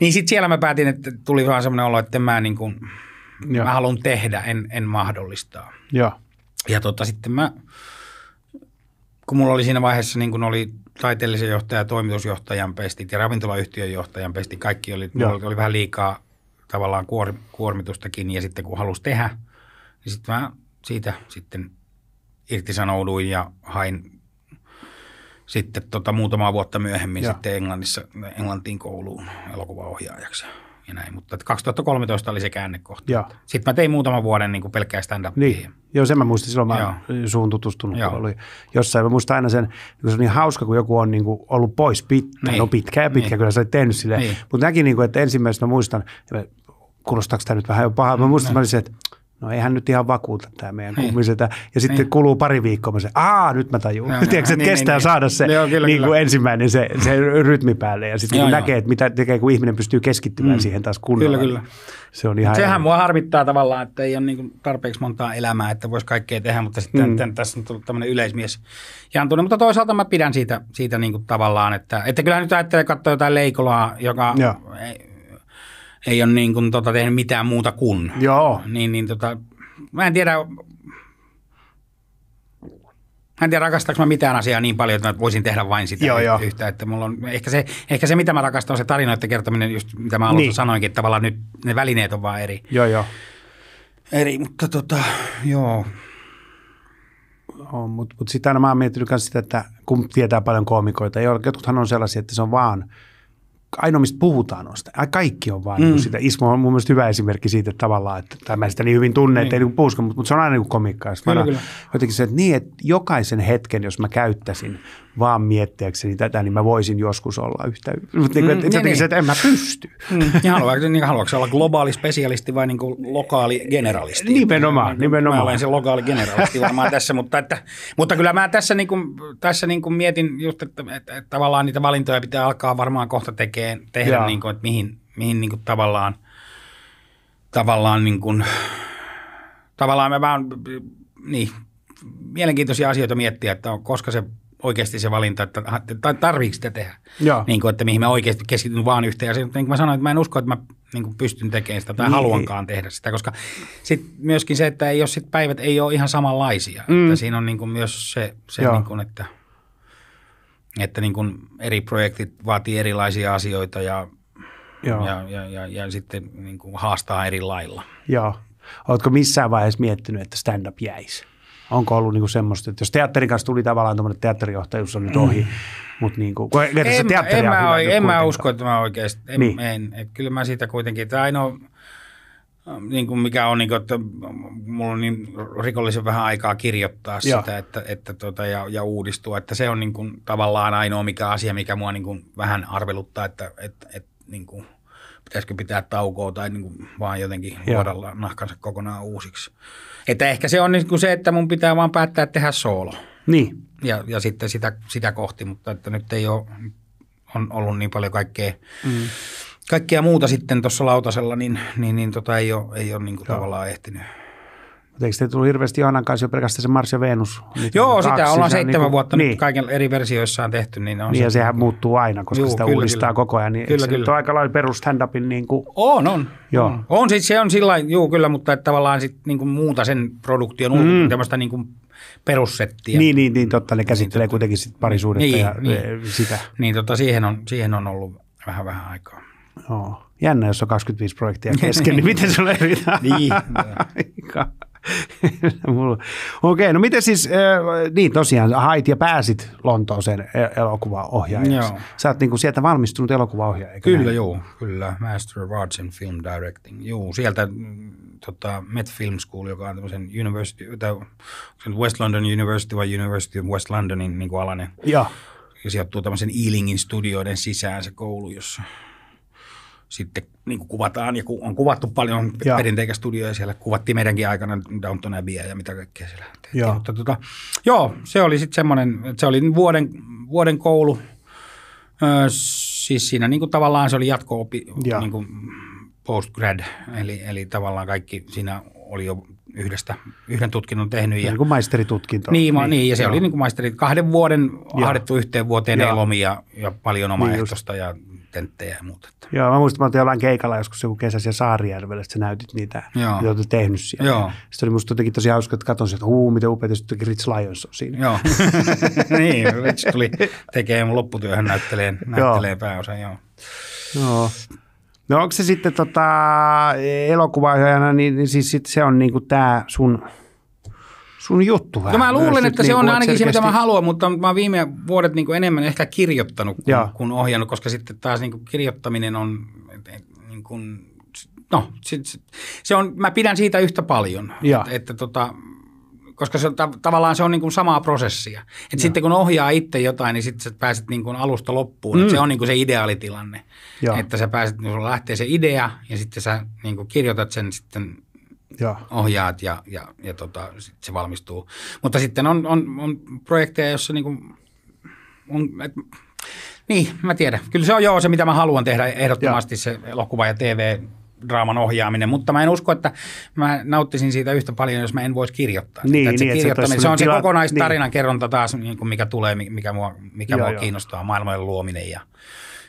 Niin sitten siellä mä päätin, että tuli vaan semmoinen olo, että mä, niin kuin, Joo. mä haluan tehdä, en, en mahdollistaa. Joo. Ja tota, sitten mä, kun mulla oli siinä vaiheessa, niin kun oli taiteellisen johtajan, toimitusjohtajan pestit ja ravintolayhtiön johtajan pestit, kaikki oli, oli, oli vähän liikaa tavallaan kuor, kuormitustakin ja sitten kun halusi tehdä, niin sitten mä siitä sitten irtisanouduin ja hain sitten tota muutamaa vuotta myöhemmin Joo. sitten Englannissa, Englantiin kouluun elokuvaohjaajaksi ja näin. Mutta että 2013 oli se käännekohta. Joo. Sitten mä tein muutaman vuoden niin kuin pelkkää stand-upia. Niin, joo sen mä muistin silloin, mä Joo. suun tutustunut, Joo. kun oli jossain. Mä muistan aina sen, kun se on niin hauska, kun joku on niin kuin ollut pois pitkään, Niin. no pitkä ja pitkä, Niin. kyllä sä olit tehnyt silleen. Niin. Mutta näkin, niin kuin, että ensimmäisenä mä muistan, ja kuulostaako tämä nyt vähän jo pahaa, mä muistan, että mä olin se, että no eihän nyt ihan vakuuta tämä meidän Niin. kummisetä. Ja sitten Niin. kuluu pari viikkoa, mä se, aa nyt mä tajun. Joo, Tiedätkö, että niin, kestää niin, saada niin. se Joo, kyllä, niin kuin kyllä. ensimmäinen se, se rytmi päälle. Ja sitten kun Joo, joo. näkee, että mitä tekee, kun ihminen pystyy keskittymään Mm. siihen taas kunnolla. Kyllä, kyllä. niin Se on ihan Sehän mua harmittaa tavallaan, että ei ole niin tarpeeksi montaa elämää, että voisi kaikkea tehdä, mutta sitten Mm. tässä on tullut tämmöinen yleismies jantunen. Mutta toisaalta mä pidän siitä, siitä niin kuin tavallaan, että, että kyllähän nyt ajattelee katsoa jotain Leikolaa, joka Joo. ei, ei ole niin kuin, tota, tehnyt mitään muuta kuin. Joo. Niin, niin tota, mä en tiedä, Mä en tiedä, rakastaako mä mitään asiaa niin paljon, että mä voisin tehdä vain sitä Joo, joo. yhtä. Että mulla on, ehkä, se, ehkä se, mitä mä rakastan, on se tarinoiden kertominen, just mitä mä alussa Niin. sanoinkin, että tavallaan nyt ne välineet on vaan eri. Joo, joo. Eri, mutta tota, joo. mutta mut sitten aina mä oon miettinyt myös sitä, että kun tietää paljon koomikoita, jo- jotkuthan on sellaisia, että se on vaan, ainoa mistä puhutaan on sitä. Ai, Kaikki on vaan mm. niin sitä. Ismo on mun mielestä hyvä esimerkki siitä että tavallaan, että tai mä sitä niin hyvin tunne, että ei niin puhuska, mutta, mutta se on aina niin komikkaa. Kyllä, kyllä. Jotenkin se, että niin, että jokaisen hetken, jos mä käyttäisin vaan miettiäkseni tätä, niin mä voisin joskus olla yhtä. Mutta niin, Mm, mm, niin, niin, niin. se, että en mä pysty. Mm. Ja haluatko, niin haluatko olla globaali spesialisti vai niin kuin lokaali generalisti? Nimenomaan, Mä- nimenomaan. Mä olen se lokaali generalisti varmaan tässä, mutta, että, mutta kyllä mä tässä, niin kuin, tässä niin kuin mietin just, että, että, että, tavallaan niitä valintoja pitää alkaa varmaan kohta tekee, tehdä, niin kuin, että mihin, mihin niin kuin tavallaan, tavallaan niin kuin, tavallaan mä vaan, niin, mielenkiintoisia asioita miettiä, että on, koska se oikeasti se valinta, että tai tarviiko sitä tehdä. Niin kuin, että mihin mä oikeasti keskityn vaan yhteen asiaan. Niin kuin mä sanoin, että mä en usko, että mä niin kuin pystyn tekemään sitä tai Niin. haluankaan tehdä sitä, koska sit myöskin se, että ei ole sit päivät ei ole ihan samanlaisia. Mm. Että siinä on niin kuin myös se, se niin kuin, että, että niin kuin eri projektit vaatii erilaisia asioita ja, Joo. ja, ja, ja, ja sitten niin kuin haastaa eri lailla. Joo. Oletko missään vaiheessa miettinyt, että stand-up jäisi? Onko ollut niinku semmoista, että jos teatterin kanssa tuli tavallaan tuommoinen teatterijohtajuus on nyt ohi, mutta niin kuin, En, en, mä, oi- nyt en mä usko, että mä oikeasti, en, Niin. niin. en, et kyllä mä siitä kuitenkin, että ainoa, niin kuin mikä on, niin kuin, että mulla on niin rikollisen vähän aikaa kirjoittaa Joo. sitä että, että tota, ja, ja uudistua, että se on niin kuin, tavallaan ainoa mikä asia, mikä mua niin kuin, vähän arveluttaa, että, että, että niin kuin, pitäisikö pitää taukoa tai niin kuin, vaan jotenkin Joo. luoda nahkansa kokonaan uusiksi. Että ehkä se on niin kuin se, että mun pitää vaan päättää tehdä soolo Niin, ja, ja sitten sitä, sitä kohti, mutta että nyt ei ole, on ollut niin paljon kaikkea, mm. Kaikkea muuta sitten tuossa lautasella, niin, niin, niin tota ei ole, ei ole niin kuin tavallaan ehtinyt. mutta eikö te tullut hirveästi Johannan kanssa jo pelkästään se Mars ja Venus? Nyt Joo, on sitä kaksi, ollaan seitsemän niinku- vuotta niin. nyt kaiken eri versioissaan tehty. Niin, on Niin, se, ja sehän muuttuu aina, koska Juu, sitä kyllä, uudistaa kyllä. koko ajan. Niin Kyllä, kyllä, se on aika lailla perus stand-upin niin kuin, On, on. Joo. On, on siis, se on sillä lailla, juu kyllä, mutta että tavallaan sit niinku muuta sen produktion mm. ulkopuolella, tämmöistä niinku perussettiä. niin, niin, niin, totta, ne käsittelee kuitenkin sit parisuudetta Niin, ja niin. eh, sitä. Niin tota, siihen, on, siihen on ollut vähän vähän aikaa. Joo. Jännä, jos on 25 projektia kesken, niin miten se levitään? Niin. Okei, no miten siis, niin tosiaan hait ja pääsit Lontooseen e- elokuvaohjaajaksi. Joo. Sä oot niinku sieltä valmistunut elokuvaohjaaja, eikö Kyllä, näin? joo, kyllä. Master of Arts in Film Directing. Joo, sieltä mm, tota, Met Film School, joka on tämmöisen university, tai West London University vai University of West Londonin niin kuin alainen. Joo, Ja sijoittuu tämmöisen Ealingin studioiden sisään se koulu, jossa sitten niin kuin kuvataan ja on kuvattu paljon perinteikä studioja siellä. Kuvattiin meidänkin aikana Downton Abbeya ja mitä kaikkea siellä tehtiin. Joo. Mutta tota, joo, se oli sitten semmoinen, se oli vuoden, vuoden koulu. Öö, siis siinä niin kuin tavallaan se oli jatko-opi, Joo. niin kuin postgrad, eli, eli tavallaan kaikki siinä oli jo yhdestä, yhden tutkinnon tehnyt. Ja, niin kuin maisteritutkinto. niin, niin, niin, ja se joo. oli niin kuin maisteri, kahden vuoden ahdettu yhteen vuoteen, Joo. ei lomia ja paljon Niin omaehtoista ja tenttejä ja muuta. Joo, mä muistan, että jollain keikalla joskus joku kesä siellä Saarijärvellä, että sä näytit niitä, Joo. mitä olet tehnyt siellä. Joo. Sitten oli musta jotenkin tosi hauska, että katson sieltä, huu, miten upeita, sitten Rich Lions on siinä. Joo, niin, Rich tuli tekemään mun lopputyöhön näytteleen pääosan, joo. Joo. No onko se sitten tota, elokuvaohjaajana, niin, niin siis sit se on niinku tää sun, sun juttu vähän. No mä luulen, että se on niinku, ainakin se, mitä mä selkeästi- haluan, mutta mä oon viime vuodet niin kuin enemmän ehkä kirjoittanut kuin, kuin ohjannut, koska sitten taas niin kuin kirjoittaminen on niin kuin, no, se, se- on, mä pidän siitä yhtä paljon, Joo. että, että tota, koska se on, ta- tavallaan se on niin kuin samaa prosessia. Et sitten kun ohjaa itse jotain, niin sitten sä pääset niin kuin alusta loppuun. Mm. Se on niin kuin se ideaalitilanne, Joo. että sä pääset, kun sulla lähtee se idea ja sitten sä niin kuin kirjoitat sen sitten Joo. ohjaat ja, ja, ja tota, sit se valmistuu. Mutta sitten on, on, on projekteja, joissa niinku on, et, niin, mä tiedän. Kyllä se on joo se, mitä mä haluan tehdä ehdottomasti se elokuva ja TV draaman ohjaaminen, mutta mä en usko, että mä nauttisin siitä yhtä paljon, jos mä en voisi kirjoittaa. sitä. Niin, Että se, niin, että se kirjoittaminen, se on se tila- kokonaistarinan kerronta taas, niin kuin mikä tulee, mikä mua, mikä Joo, mua joo. kiinnostaa, maailmojen luominen ja,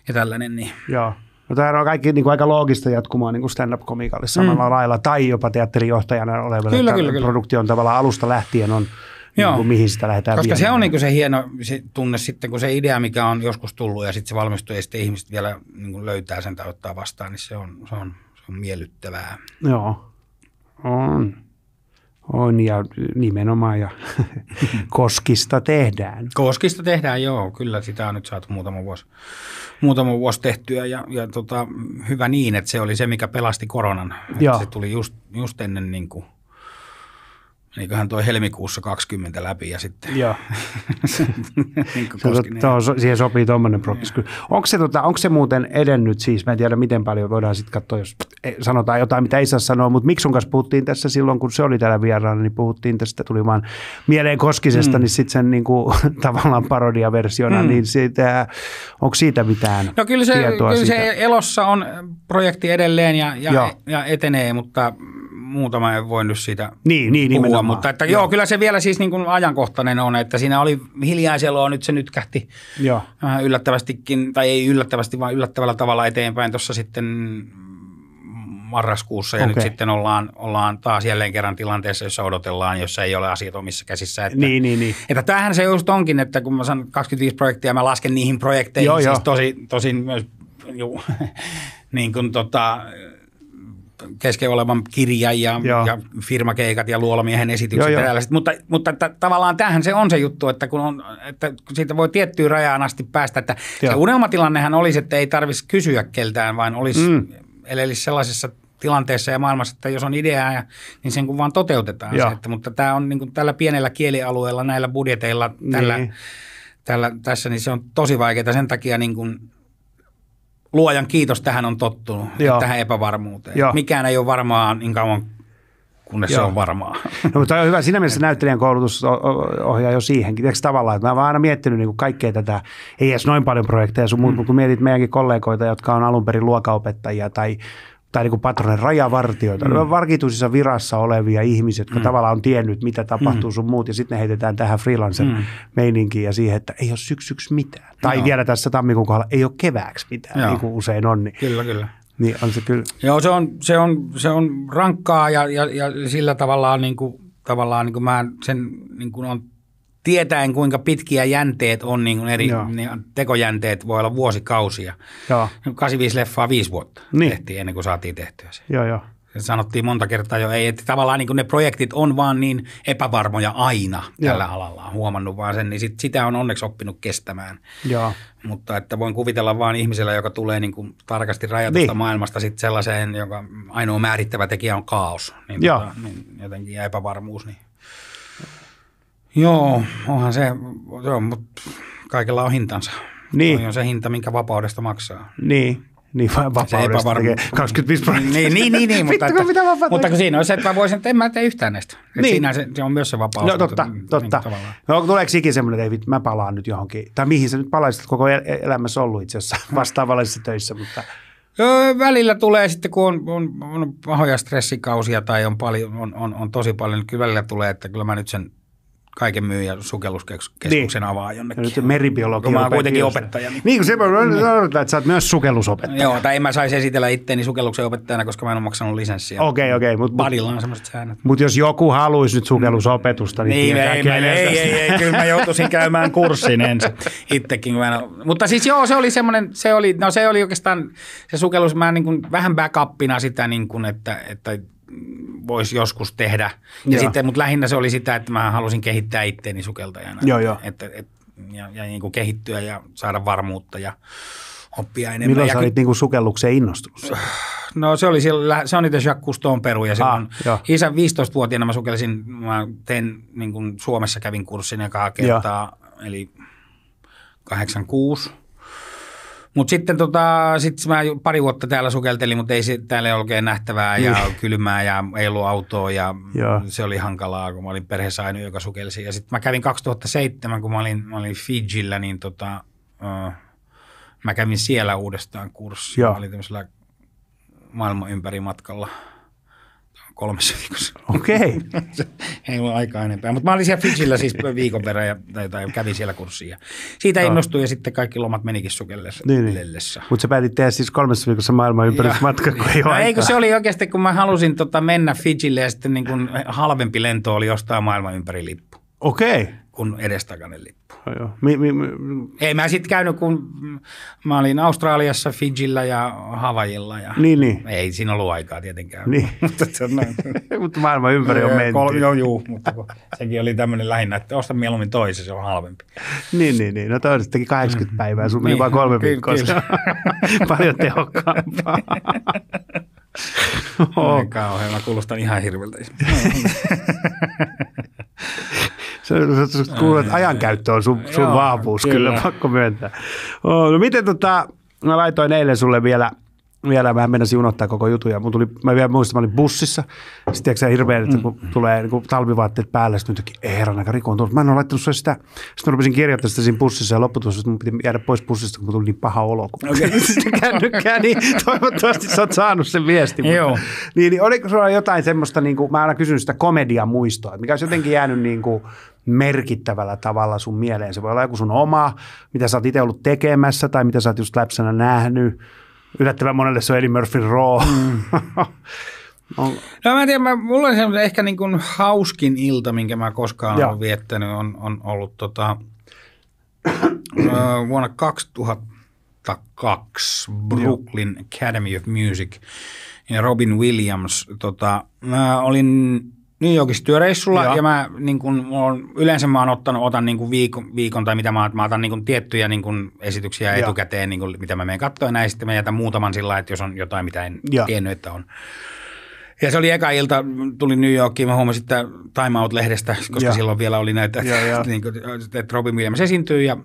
ja tällainen. Niin. Joo. No tämä on kaikki niin kuin aika loogista jatkumaa niin kuin stand-up-komikalle samalla mm. lailla, tai jopa teatterijohtajana olevalle. Kyllä, kyllä, kyllä. Produktio on tavallaan alusta lähtien on, niin Joo. kuin, mihin sitä lähdetään Koska se viemään. on niin se hieno se tunne sitten, kun se idea, mikä on joskus tullut ja sitten se valmistuu ja sitten ihmiset vielä niin kuin löytää sen tai ottaa vastaan, niin se on, se on, se on miellyttävää. Joo, on. On ja nimenomaan ja koskista tehdään. Koskista tehdään, joo, kyllä sitä on nyt saatu muutama vuosi, muutama vuosi tehtyä ja, ja tota, hyvä niin, että se oli se, mikä pelasti koronan. Että se tuli just, just ennen niin kuin, Niinköhän toi helmikuussa 20 läpi ja sitten Joo. niin Se, to, to, siihen sopii tuommoinen prokkis. kyllä. Onko se, tota, onko se muuten edennyt siis, mä en tiedä miten paljon voidaan sitten katsoa, jos sanotaan jotain, mitä ei saa sanoa, mutta Miksun kanssa puhuttiin tässä silloin, kun se oli täällä vieraana, niin puhuttiin tästä, tuli vaan mieleen Koskisesta, mm. niin sitten sen niin kuin, tavallaan parodiaversiona, mm. niin siitä, onko siitä mitään No kyllä se, tietoa kyllä siitä? se elossa on projekti edelleen ja, Joo. ja, ja etenee, mutta muutama ei voi nyt siitä Niin, niin, puhua. nimenomaan. Mutta että joo. kyllä se vielä siis niin kuin ajankohtainen on, että siinä oli hiljaiseloa, nyt se nyt kähti Joo. vähän yllättävästikin, tai ei yllättävästi, vaan yllättävällä tavalla eteenpäin tuossa sitten marraskuussa ja Okei. nyt sitten ollaan, ollaan taas jälleen kerran tilanteessa, jossa odotellaan, jossa ei ole asiat omissa käsissä. Että, Niin, niin, niin. että tämähän se just onkin, että kun mä sanon 25 projektia, mä lasken niihin projekteihin Joo, siis joo. tosi, tosin myös ju, niin kuin tota, kesken olevan kirjan ja, Joo. ja firmakeikat ja luolamiehen esitykset Joo, ja. Mutta, mutta että, tavallaan tämähän se on se juttu, että kun, on, että kun siitä voi tiettyyn rajaan asti päästä, että Joo. se unelmatilannehan olisi, että ei tarvitsisi kysyä keltään, vaan olisi, Mm. mm. elelisi sellaisessa tilanteessa ja maailmassa, että jos on ideaa, ja, niin sen kun vaan toteutetaan Joo. se. Että, mutta tämä on niin kuin tällä pienellä kielialueella, näillä budjeteilla, tällä, Niin. tällä, tässä, niin se on tosi vaikeaa. Sen takia niin kuin luojan kiitos tähän on tottunut, Joo. tähän epävarmuuteen. Joo. Mikään ei ole varmaa niin kauan, kunnes Joo. se on varmaa. No, mutta on hyvä. Siinä mielessä näyttelijän koulutus ohjaa jo siihenkin. Tiedätkö tavallaan, että mä oon aina miettinyt niin kaikkea tätä, ei edes noin paljon projekteja sun muut, mutta kun mietit meidänkin kollegoita, jotka on alun perin luokaopettajia tai tai niin kuin patronen rajavartioita, mm. varkituisissa virassa olevia ihmisiä, jotka mm. tavallaan on tiennyt, mitä tapahtuu sun muut, ja sitten ne heitetään tähän freelancer mm. ja siihen, että ei ole syksyksi mitään. Tai Joo. vielä tässä tammikuun kohdalla, ei ole kevääksi mitään, Joo. niin kuin usein on. Niin, kyllä, kyllä. niin on se kyllä. Joo, se on, se on, se on rankkaa ja, ja, ja sillä tavallaan, niin kuin, tavallaan niin kuin mä sen niin kuin on tietäen kuinka pitkiä jänteet on, niin kuin eri Joo. niin tekojänteet voi olla vuosikausia. Joo, 85 leffaa viisi vuotta Niin. tehtiin ennen kuin saatiin tehtyä se. joo, joo. Se sanottiin monta kertaa jo, ei, että tavallaan niin kuin ne projektit on vaan niin epävarmoja aina tällä Joo. alalla. On huomannut vaan sen, niin sit, sitä on onneksi oppinut kestämään. joo. Mutta että voin kuvitella vaan ihmisellä, joka tulee niin kuin tarkasti rajatusta Niin. niin. maailmasta sit sellaiseen, joka ainoa määrittävä tekijä on kaos. Niin, Joo. tota, niin jotenkin ja epävarmuus. Niin. Joo, onhan se, joo, mutta kaikella on hintansa. Niin. Toi on se hinta, minkä vapaudesta maksaa. Niin, niin va- vapaudesta epävarmuus. tekee 25 prosenttia. Niin, niin, niin, niin mutta, Vittu, kun mitä mutta kun siinä on se, että mä voisin, että en mä tee yhtään näistä. Niin. Niin. Siinä se, se, on myös se vapaus. No totta, Niin, totta. tavallaan. No tuleeko ikinä semmoinen, että mä palaan nyt johonkin, tai mihin sä nyt palaisit koko el- elämässä ollut itse asiassa vastaavallisissa töissä, mutta Öö, välillä tulee sitten, kun on, on, on pahoja stressikausia tai on, paljon, on, on, on tosi paljon, niin kyllä välillä tulee, että kyllä mä nyt sen kaiken myyn ja sukelluskeskuksen Niin. avaan ja jonnekin. nyt meribiologia. Kun mä oon kuitenkin opettaja. Niin. Niin kuin se odotetaan, että sä oot myös sukellusopettaja. Joo, tai en mä saisi esitellä itteeni sukelluksen opettajana, koska mä en ole maksanut lisenssiä. Okei, okei, mutta mut, Badilla on semmoiset säännöt. mut jos joku haluaisi nyt sukellusopetusta, niin, Niin, ei, ei, ei, ei, ei, kyllä mä joutuisin käymään kurssin ensin itsekin. Kun mä en, ole- mutta siis joo, se oli semmoinen, se oli, no se oli oikeastaan se sukellus, mä niin kuin vähän backupina sitä, niin kuin, että, että voisi joskus tehdä. Ja Joo. sitten, mutta lähinnä se oli sitä, että mä halusin kehittää itteeni sukeltajana. Joo, joo. Että, että, ja, ja niin kuin kehittyä ja saada varmuutta ja oppia enemmän. Milloin ja sä ky- olit niinku sukellukseen innostunut? No se oli siellä, se on niitä Jacques Cousteau'n peru ja silloin Ah, isän 15-vuotiaana mä sukelsin, mä tein niin kuin Suomessa kävin kurssin ekaa kertaa, eli 86. Mutta sitten tota, sit mä pari vuotta täällä sukeltelin, mutta ei täällä ei ole oikein nähtävää ja kylmää ja ei ollut autoa ja. Joo. se oli hankalaa, kun mä olin perheessä ainoa, joka sukelsi. Ja sitten mä kävin 2007, kun mä olin, mä olin Fijillä, niin tota, uh, mä kävin siellä uudestaan kurssi. Mä olin tämmöisellä maailman ympäri matkalla kolmessa viikossa. Okei. Ei ollut aikaa enempää. Mutta mä olin siellä Fijillä siis viikon verran ja, tai, tai kävin siellä kurssia. Siitä innostuin ja sitten kaikki lomat menikin sukellessa. Niin, niin. Mutta sä päätit tehdä siis kolmessa viikossa maailman ympärysmatka, kun ei ole No aikaa. eikö se oli oikeasti, kun mä halusin tota mennä Fijille ja sitten niin kun halvempi lento oli ostaa maailman ympäri lippu. Okei. Kuin edestakainen lippu. Joo, joo. Mi, mi, mi, Ei mä sitten käynyt, kun mä olin Australiassa, Fidjillä ja Havajilla. Ja niin, niin. Ei siinä ollut aikaa tietenkään. Niin. mutta se on näin. mutta maailman ympäri on menty. Kol- joo, juu, mutta sekin oli tämmöinen lähinnä, että osta mieluummin toisen, se on halvempi. Niin, niin, niin. No toinen teki 80 päivää, sun meni Niin, vain kolme viikkoa. Paljon tehokkaampaa. Oh. Kauhean, mä kuulostan ihan hirviltä. Kuulee, että ajankäyttö on sun, sun Joo, vahvuus, kyllä. kyllä. pakko myöntää. Oh, no miten tota, mä laitoin eilen sulle vielä, vielä mä menisin unohtaa koko jutun. Ja mun tuli, mä vielä muistan, mä olin bussissa. Sitten tiedätkö hirveän, että kun tulee niin kun talvivaatteet päälle, sitten jotenkin, ei herran aika riko on tullut. Mä en ole laittanut sulle sitä. Sitten mä rupesin kirjoittamaan sitä siinä bussissa ja lopputulossa, että mun piti jäädä pois bussista, kun tuli niin paha olo. Kun okay. kännykkää, niin toivottavasti sä oot saanut sen viestin. Mutta- Joo. Niin, niin oliko sulla jotain semmoista, niin kuin, mä aina kysyn sitä komediamuistoa, mikä olisi jotenkin jäänyt niin kuin merkittävällä tavalla sun mieleen. Se voi olla joku sun oma, mitä sä oot itse ollut tekemässä tai mitä sä oot just läpsänä nähnyt. Yllättävän monelle se on Eddie Murphy Raw. Mm. on, No mä en tiedä, mä, mulla on semmoinen ehkä niin kuin hauskin ilta, minkä mä koskaan Joo. olen viettänyt, on, on ollut tota, ö, vuonna 2002 Brooklyn Academy of Music ja Robin Williams. Tota, mä olin New Yorkissa työreissulla Joo. ja mä niin kun, on, yleensä mä oon ottanut, otan niin kuin viikon, viikon, tai mitä mä, otan- mä otan niin kuin tiettyjä niin kuin esityksiä Joo. etukäteen, niin kuin, mitä mä menen katsoa ja näin, sitten mä jätän muutaman sillä että jos on jotain, mitä en Joo. tiennyt, että on. Ja se oli eka ilta, tulin New Yorkiin, mä huomasin, että Time Out-lehdestä, koska Joo. silloin vielä oli näitä, Joo, joo. niin kuin, että Robin Williams esiintyy ja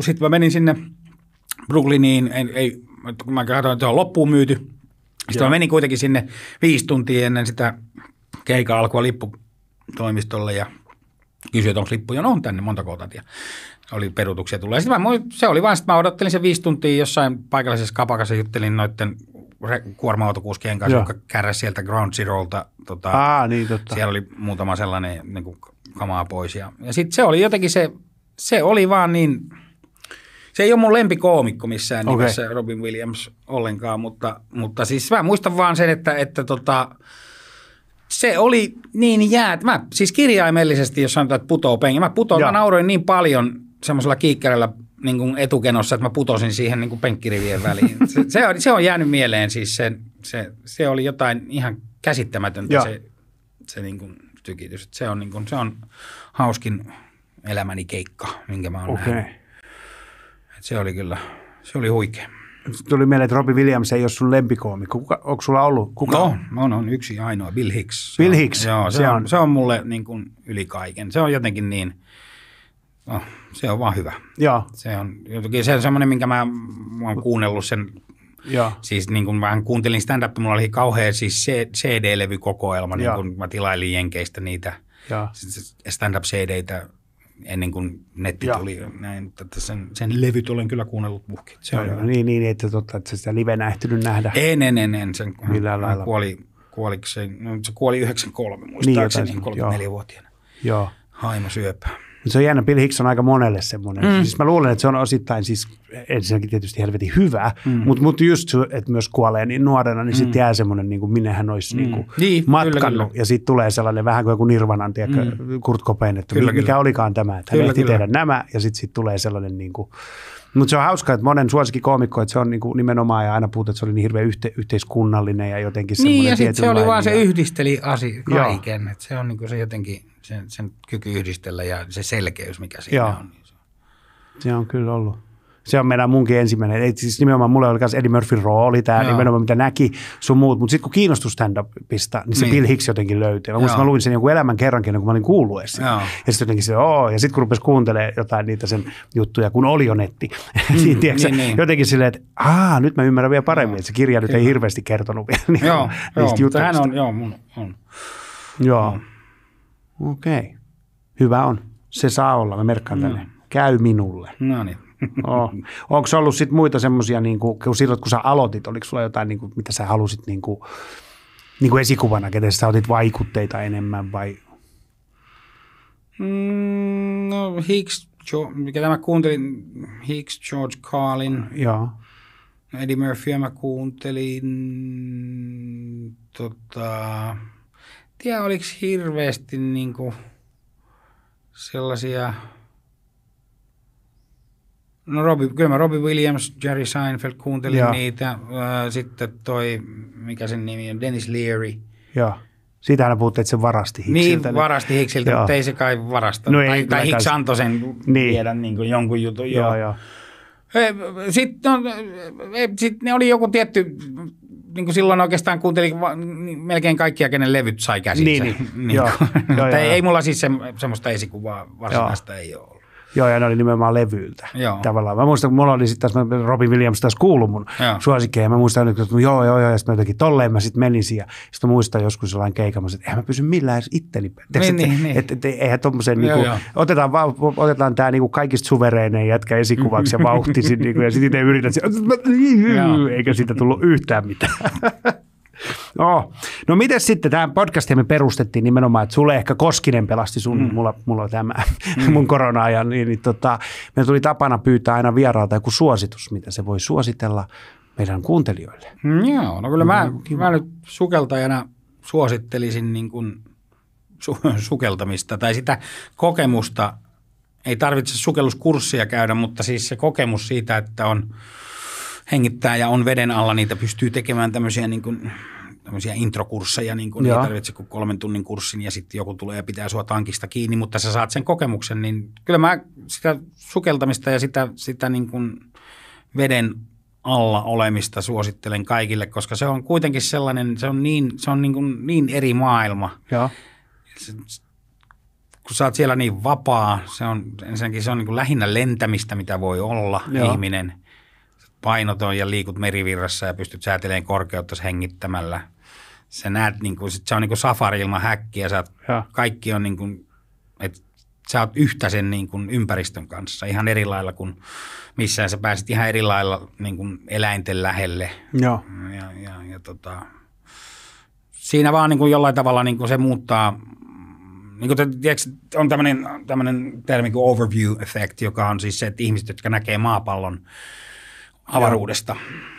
sitten mä menin sinne Brooklyniin, ei, ei, kun mä katsoin, että se on loppuun myyty. Sitten Joo. mä menin kuitenkin sinne viisi tuntia ennen sitä keikan alkua lipputoimistolle ja kysyin, että onko lippuja. No on tänne, montako otat. Ja oli peruutuksia tulee. Sitten mä, se oli vaan, että mä odottelin sen viisi tuntia jossain paikallisessa kapakassa, juttelin noiden kuorma-autokuskien kanssa, Joo. jotka kärräsi sieltä Ground Zerolta. Tota, aa, niin totta. siellä oli muutama sellainen niin kuin kamaa pois. Ja, ja sitten se oli jotenkin se, se oli vaan niin, se ei ole mun lempikoomikko missään Okei. nimessä Robin Williams ollenkaan, mutta, mutta siis mä muistan vaan sen, että, että tota, se oli niin jäät. Mä siis kirjaimellisesti, jos sanotaan, että putoo penki, mä putoin, mä nauroin niin paljon semmoisella kiikkärällä niin kuin etukenossa, että mä putosin siihen niin kuin penkkirivien väliin. Se, se, on, se on jäänyt mieleen siis se, se, se oli jotain ihan käsittämätöntä Joo. se, se niin kuin tykitys. Se on, niin kuin, se on hauskin elämäni keikka, minkä mä oon Okei. nähnyt. Et se oli kyllä, se oli huikea. Tuli mieleen, että Robbie Williams ei ole sun lempikoomikko. Kuka, onko sulla ollut? Kuka? No, on, on yksi ainoa, Bill Hicks. Se Bill on- Hicks, Joo, se, se on, on- se on mulle niin kuin yli kaiken. Se on jotenkin niin, oh, se on vaan hyvä. Joo, Se on jotenkin se on semmoinen, minkä mä, mä oon kuunnellut sen, joo. siis niin kuin mä kuuntelin stand-up, mulla oli kauhean siis CD-levykokoelma, niin kun mä tilailin Jenkeistä niitä Joo. stand-up-CDitä ennen kuin netti Joo. tuli. Näin, mutta että sen, sen levyt olen kyllä kuunnellut muhkin. Se Joo, on. Niin, niin, että totta, että sitä livenä ehtinyt nähdä. En, en, en, en. Sen, Millään hän lailla. Kuoli, kuoliko se, no, se kuoli 93 Niin, muistaakseni, niin, semmoista, 34-vuotiaana. Joo. Haimosyöpä. Se on jännä, Bill Hicks on aika monelle semmoinen. Mm. Siis mä luulen, että se on osittain siis ensinnäkin tietysti helvetin hyvä, mm. mutta mut just se, että myös kuolee niin nuorena, niin mm. sitten jää semmoinen, niin kuin minne hän olisi mm. niin kuin Niin, matkannut. kyllä, kyllä. Ja sitten tulee sellainen vähän kuin joku Nirvanan, tiedätkö, mm. Kurt Cobain, että kyllä, mikä kyllä. olikaan tämä, että hän Kyllä, ehti kyllä. tehdä nämä ja sitten sit tulee sellainen niin kuin, mutta se on hauska, että monen suosikkikoomikko, että se on niin kuin nimenomaan ja aina puhut, että se oli niin hirveän yhte, yhteiskunnallinen ja jotenkin semmoinen Niin, ja sitten se oli vaan se yhdisteli asia kaiken. Et se on niinku se jotenkin, sen, sen kyky yhdistellä ja se selkeys, mikä siinä Joo. on. niin se- Se on kyllä ollut. Se on meidän munkin ensimmäinen. Ei, siis nimenomaan mulle oli myös Eddie Murphy rooli, tämä Joo. nimenomaan mitä näki sun muut. Mutta sitten kun kiinnostui stand-upista, niin se Niin. Bill Hicks jotenkin löytyi. Mä muistan, Joo. mä luin sen jonkun elämän kerrankin, kuin mä olin kuullut edes. Joo. Ja sitten jotenkin se, oo. Ja sitten kun rupesi kuuntelemaan jotain niitä sen juttuja, kun oli jo netti, niin, tiedätkö, niin, niin. jotenkin silleen, että aah, nyt mä ymmärrän vielä paremmin, että se kirja nyt ei hirveästi kertonut vielä niin, Joo, joo niistä hän jutuista. on, joo, mun on. Joo. Okei. Okay. Hyvä on. Se saa olla. Mä merkkaan Mm. tänne. Käy minulle. No niin. Oh. Onko ollut sit muita semmoisia, niin kuin, kun silloin kun sä aloitit, oliko sulla jotain, niin kuin, mitä sä halusit niin kuin, niin kuin esikuvana, ketä sä otit vaikutteita enemmän vai? Mm, no Hicks, jo, mikä tämä kuuntelin, Hicks, George Carlin, Joo. Eddie Murphyä mä kuuntelin, tota, tiedä oliko hirveästi niinku, sellaisia, no Robbie, kyllä mä Robbie Williams, Jerry Seinfeld kuuntelin Joo. niitä. Sitten toi, mikä sen nimi on, Dennis Leary. Joo. Siitähän puhuttiin, että se varasti Niin, Hicksiltä. varasti Hicksiltä, Joo. mutta ei se kai varastanut. No ei tai, tai kylläkään Hicks se- antoi sen Niin. niin. viedä niin kuin jonkun jutun. Joo, joo. Sitten no, sit ne oli joku tietty, niin kuin silloin oikeastaan kuuntelin niin melkein kaikkia, kenen levyt sai käsinsä. Niin, niin. Joo, kuin, joo, mutta joo, ei, joo. ei mulla siis se, semmoista esikuvaa varsinaista ei ole. Joo, ja ne oli nimenomaan levyiltä. Joo. Tavallaan. Mä muistan, kun mulla oli sitten taas, Robin Williams taas kuulu mun suosikkeja. Mä muistan, että joo, joo, joo, ja sitten mä jotenkin tolleen mä sitten menisin. Ja sitten muistan joskus sellainen keikamassa, että eihän mä pysy millään edes itteni. Niin, että, niin, niin. Että, että, eihän tommosen, Joo, niinku, joo. otetaan, otetaan tämä niinku kaikista suvereenein jätkä esikuvaksi ja vauhtisin, niinku, ja sitten itse yrität, eikä siitä tullut yhtään mitään. No, no miten sitten, tämä podcastia me perustettiin nimenomaan, että sulle ehkä Koskinen pelasti sun, mm. mulla, mulla on tämä mm. mun korona-ajan, niin, niin tota, me tuli tapana pyytää aina vieraalta joku suositus, mitä se voi suositella meidän kuuntelijoille. Mm, joo, no kyllä mä, mä nyt sukeltajana suosittelisin niin kuin su, sukeltamista tai sitä kokemusta. Ei tarvitse sukelluskurssia käydä, mutta siis se kokemus siitä, että on hengittää ja on veden alla, niitä pystyy tekemään tämmöisiä niin kuin, tämmöisiä introkursseja, niin kuin ei tarvitse kuin kolmen tunnin kurssin ja sitten joku tulee ja pitää sua tankista kiinni, mutta sä saat sen kokemuksen, niin kyllä mä sitä sukeltamista ja sitä, sitä niin kuin veden alla olemista suosittelen kaikille, koska se on kuitenkin sellainen, se on niin, se on niin, kuin niin eri maailma. Joo. Kun sä oot siellä niin vapaa, se on ensinnäkin se on niin kuin lähinnä lentämistä, mitä voi olla. Joo. ihminen. Painoton ja liikut merivirrassa ja pystyt säätelemään korkeutta hengittämällä. Sä näet, niin kuin, sit se on niin kuin safari ilman häkkiä. Sä oot, kaikki on niin kuin, että sä oot yhtä sen niin kuin ympäristön kanssa ihan eri lailla kuin missään. Sä pääset ihan eri lailla niin kuin eläinten lähelle. Joo. Ja, ja, ja tota, siinä vaan niin kuin jollain tavalla niin kuin se muuttaa, niin kuin te, tiedätkö, on tämmöinen, tämmöinen termi kuin overview effect, joka on siis se, että ihmiset, jotka näkee maapallon avaruudesta,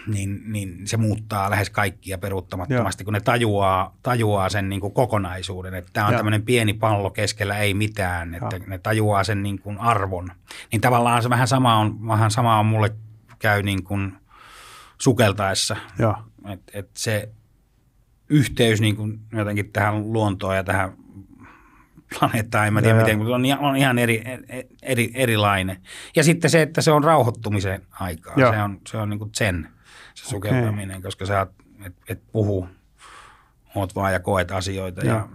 niin, niin se muuttaa lähes kaikkia peruuttamattomasti, kun ne tajuaa, tajuaa sen niin kuin kokonaisuuden, että tämä on Joo. tämmöinen pieni pallo keskellä ei mitään, että ne tajuaa sen niin kuin arvon. Niin tavallaan se vähän sama on, vähän sama on mulle käy niin kuin sukeltaessa, Joo. että et se yhteys niin kuin jotenkin tähän luontoon ja tähän planeettaan, en mä tiedä Joo, miten, mutta on, ihan- on ihan eri, eri, erilainen. Ja sitten se, että se on rauhoittumisen aikaa. Joo. Se on, se on niin kuin sen, se sukeltaminen, koska sä et, et puhu, oot vaan ja koet asioita ja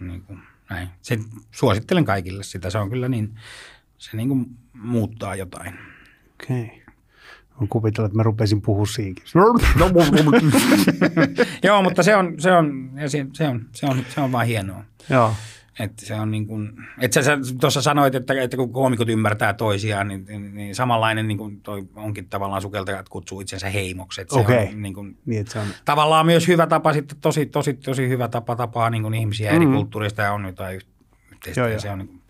niin kuin, näin. Sen suosittelen kaikille sitä. Se on kyllä niin, se niin kuin muuttaa jotain. Okei. Okay. On kuvitellut, että mä rupesin puhua siinkin. Joo, mutta se on, se on, ja se, se on, se on, se on vaan hienoa. Joo. Että se on niin kuin, että sä, sä tuossa sanoit, että, että kun koomikot ymmärtää toisiaan, niin, niin, niin samanlainen niin kuin toi onkin tavallaan sukeltaja, että kutsuu itsensä heimoksi. Että se Okei. on niin kuin, Niin, että se on... tavallaan myös hyvä tapa sitten, tosi, tosi, tosi hyvä tapa tapaa niin kuin ihmisiä eri kulttuurista ja on jotain yh- yhteistä. Joo, ja. Se on niin kuin,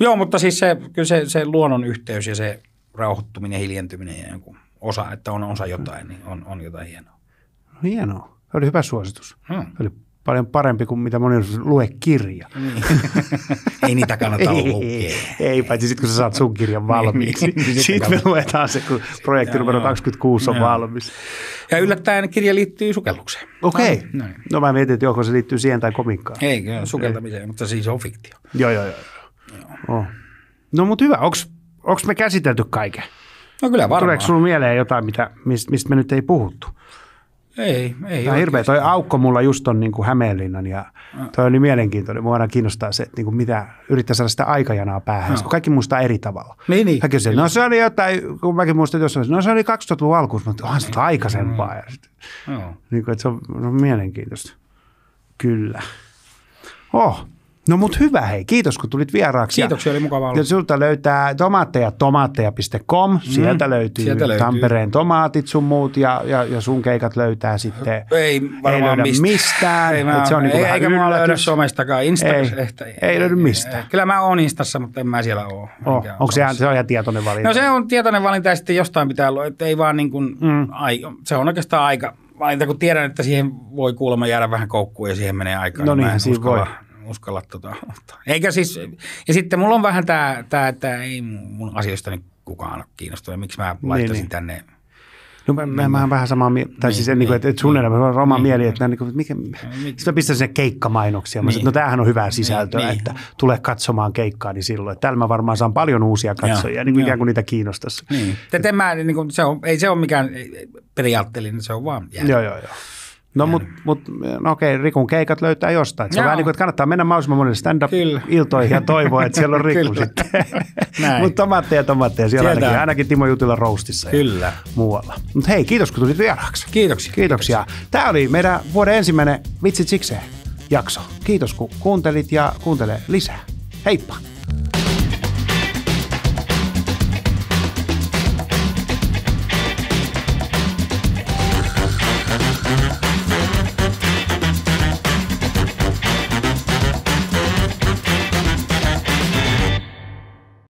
joo, mutta siis se, kyllä se, se luonnon yhteys ja se rauhoittuminen, hiljentyminen ja joku osa, että on osa jotain, niin on, on jotain hienoa. No, hienoa. Se oli hyvä suositus. Hmm. Se oli paljon parempi kuin mitä moni on lue kirja. Niin. Ei niitä kannata lukea. Ei, ei, paitsi sitten kun sä saat sun kirjan valmiiksi. Niin, niin, Sitten me luetaan se, kun projekti numero 26 on Joo. valmis. Ja yllättäen kirja liittyy sukellukseen. Okei. No, näin. No mä mietin, että joko se liittyy siihen tai komikkaan. Ei, kyllä sukeltamiseen, mutta siis on fiktio. Joo, joo, joo. Oh. No mutta hyvä. Onko me käsitelty kaiken? No kyllä varmaan. Tuleeko sinulla mieleen jotain, mitä, mistä, mistä me nyt ei puhuttu? Ei, ei. Tämä on hirveä. Toi aukko mulla just on niin kuin Hämeenlinnan ja toi oli mielenkiintoinen. Mua aina kiinnostaa se, että niin kuin mitä yrittää saada sitä aikajanaa päähän, kun kaikki muistaa eri tavalla. Niin, niin. Mäkin no se oli jotain, kun mäkin muistan, että jossain, no se oli 2000-luvun alkuun, mutta onhan se nyt aikaisempaa. Ja sit, Joo. niin kuin, että se on, on mielenkiintoista. Kyllä. Oh, no mut hyvä hei, kiitos kun tulit vieraaksi. Kiitoksia, oli mukava olla. ja sulta löytää tomaatteja tomaatteja.com, sieltä löytyy, Mm, sieltä löytyy. Tampereen tomaatit sun muut ja, ja, ja sun keikat löytää sitten. Ei varmaan ei mistä. mistään. Ei, mä, se on niin ei, vähän eikä mua yllätys. somestakaan. Insta, Ei, ei löydy mistään. Kyllä mä oon Instassa, mutta en mä siellä ole. Oh, onko se, ihan, se on ihan tietoinen valinta? No se on tietoinen valinta ja sitten jostain pitää olla, että ei vaan niin kuin, mm. ai, se on oikeastaan aika valinta, kun tiedän, että siihen voi kuulemma jäädä vähän koukkuun ja siihen menee aikaa. No niin en siinä uskalla, uskalla tota ottaa. Eikä siis, ja sitten mulla on vähän tämä, tää, että ei mun asioista kukaan ole kiinnostunut. Miksi mä laittaisin niin, niin. tänne No mä, mä, mä olen vähän samaa mieltä, tai niin, siis niin, niin, että, että sun niin, on oma niin, mieli, että, niin, mikä, niin, sitten mä pistän sinne keikkamainoksia. Mä niin. sanoin, no tämähän on hyvää sisältöä, niin, että niin. tule katsomaan keikkaa, niin silloin, että täällä mä varmaan saan paljon uusia katsojia, ja, niin kuin ikään kuin niitä kiinnostaisi. Niin. Tätä mä, niin kuin, se on, ei se ole mikään periaatteellinen, se on vaan jäänyt. Joo, joo, joo. No mutta mut, no okei, Rikun keikat löytää jostain. Se on vähän niin kuin, että kannattaa mennä mahdollisimman monelle stand-up-iltoihin ja toivoa, että siellä on Riku sitten. mutta tomaatteja tomaatteja siellä ainakin, ainakin Timo Jutila roastissa Kyllä. ja muualla. Mutta hei, kiitos kun tulit vieraaksi. Kiitoksia. Kiitoksia. Tämä oli meidän vuoden ensimmäinen Vitsit sikseen jakso. Kiitos kun kuuntelit ja kuuntele lisää. Heippa!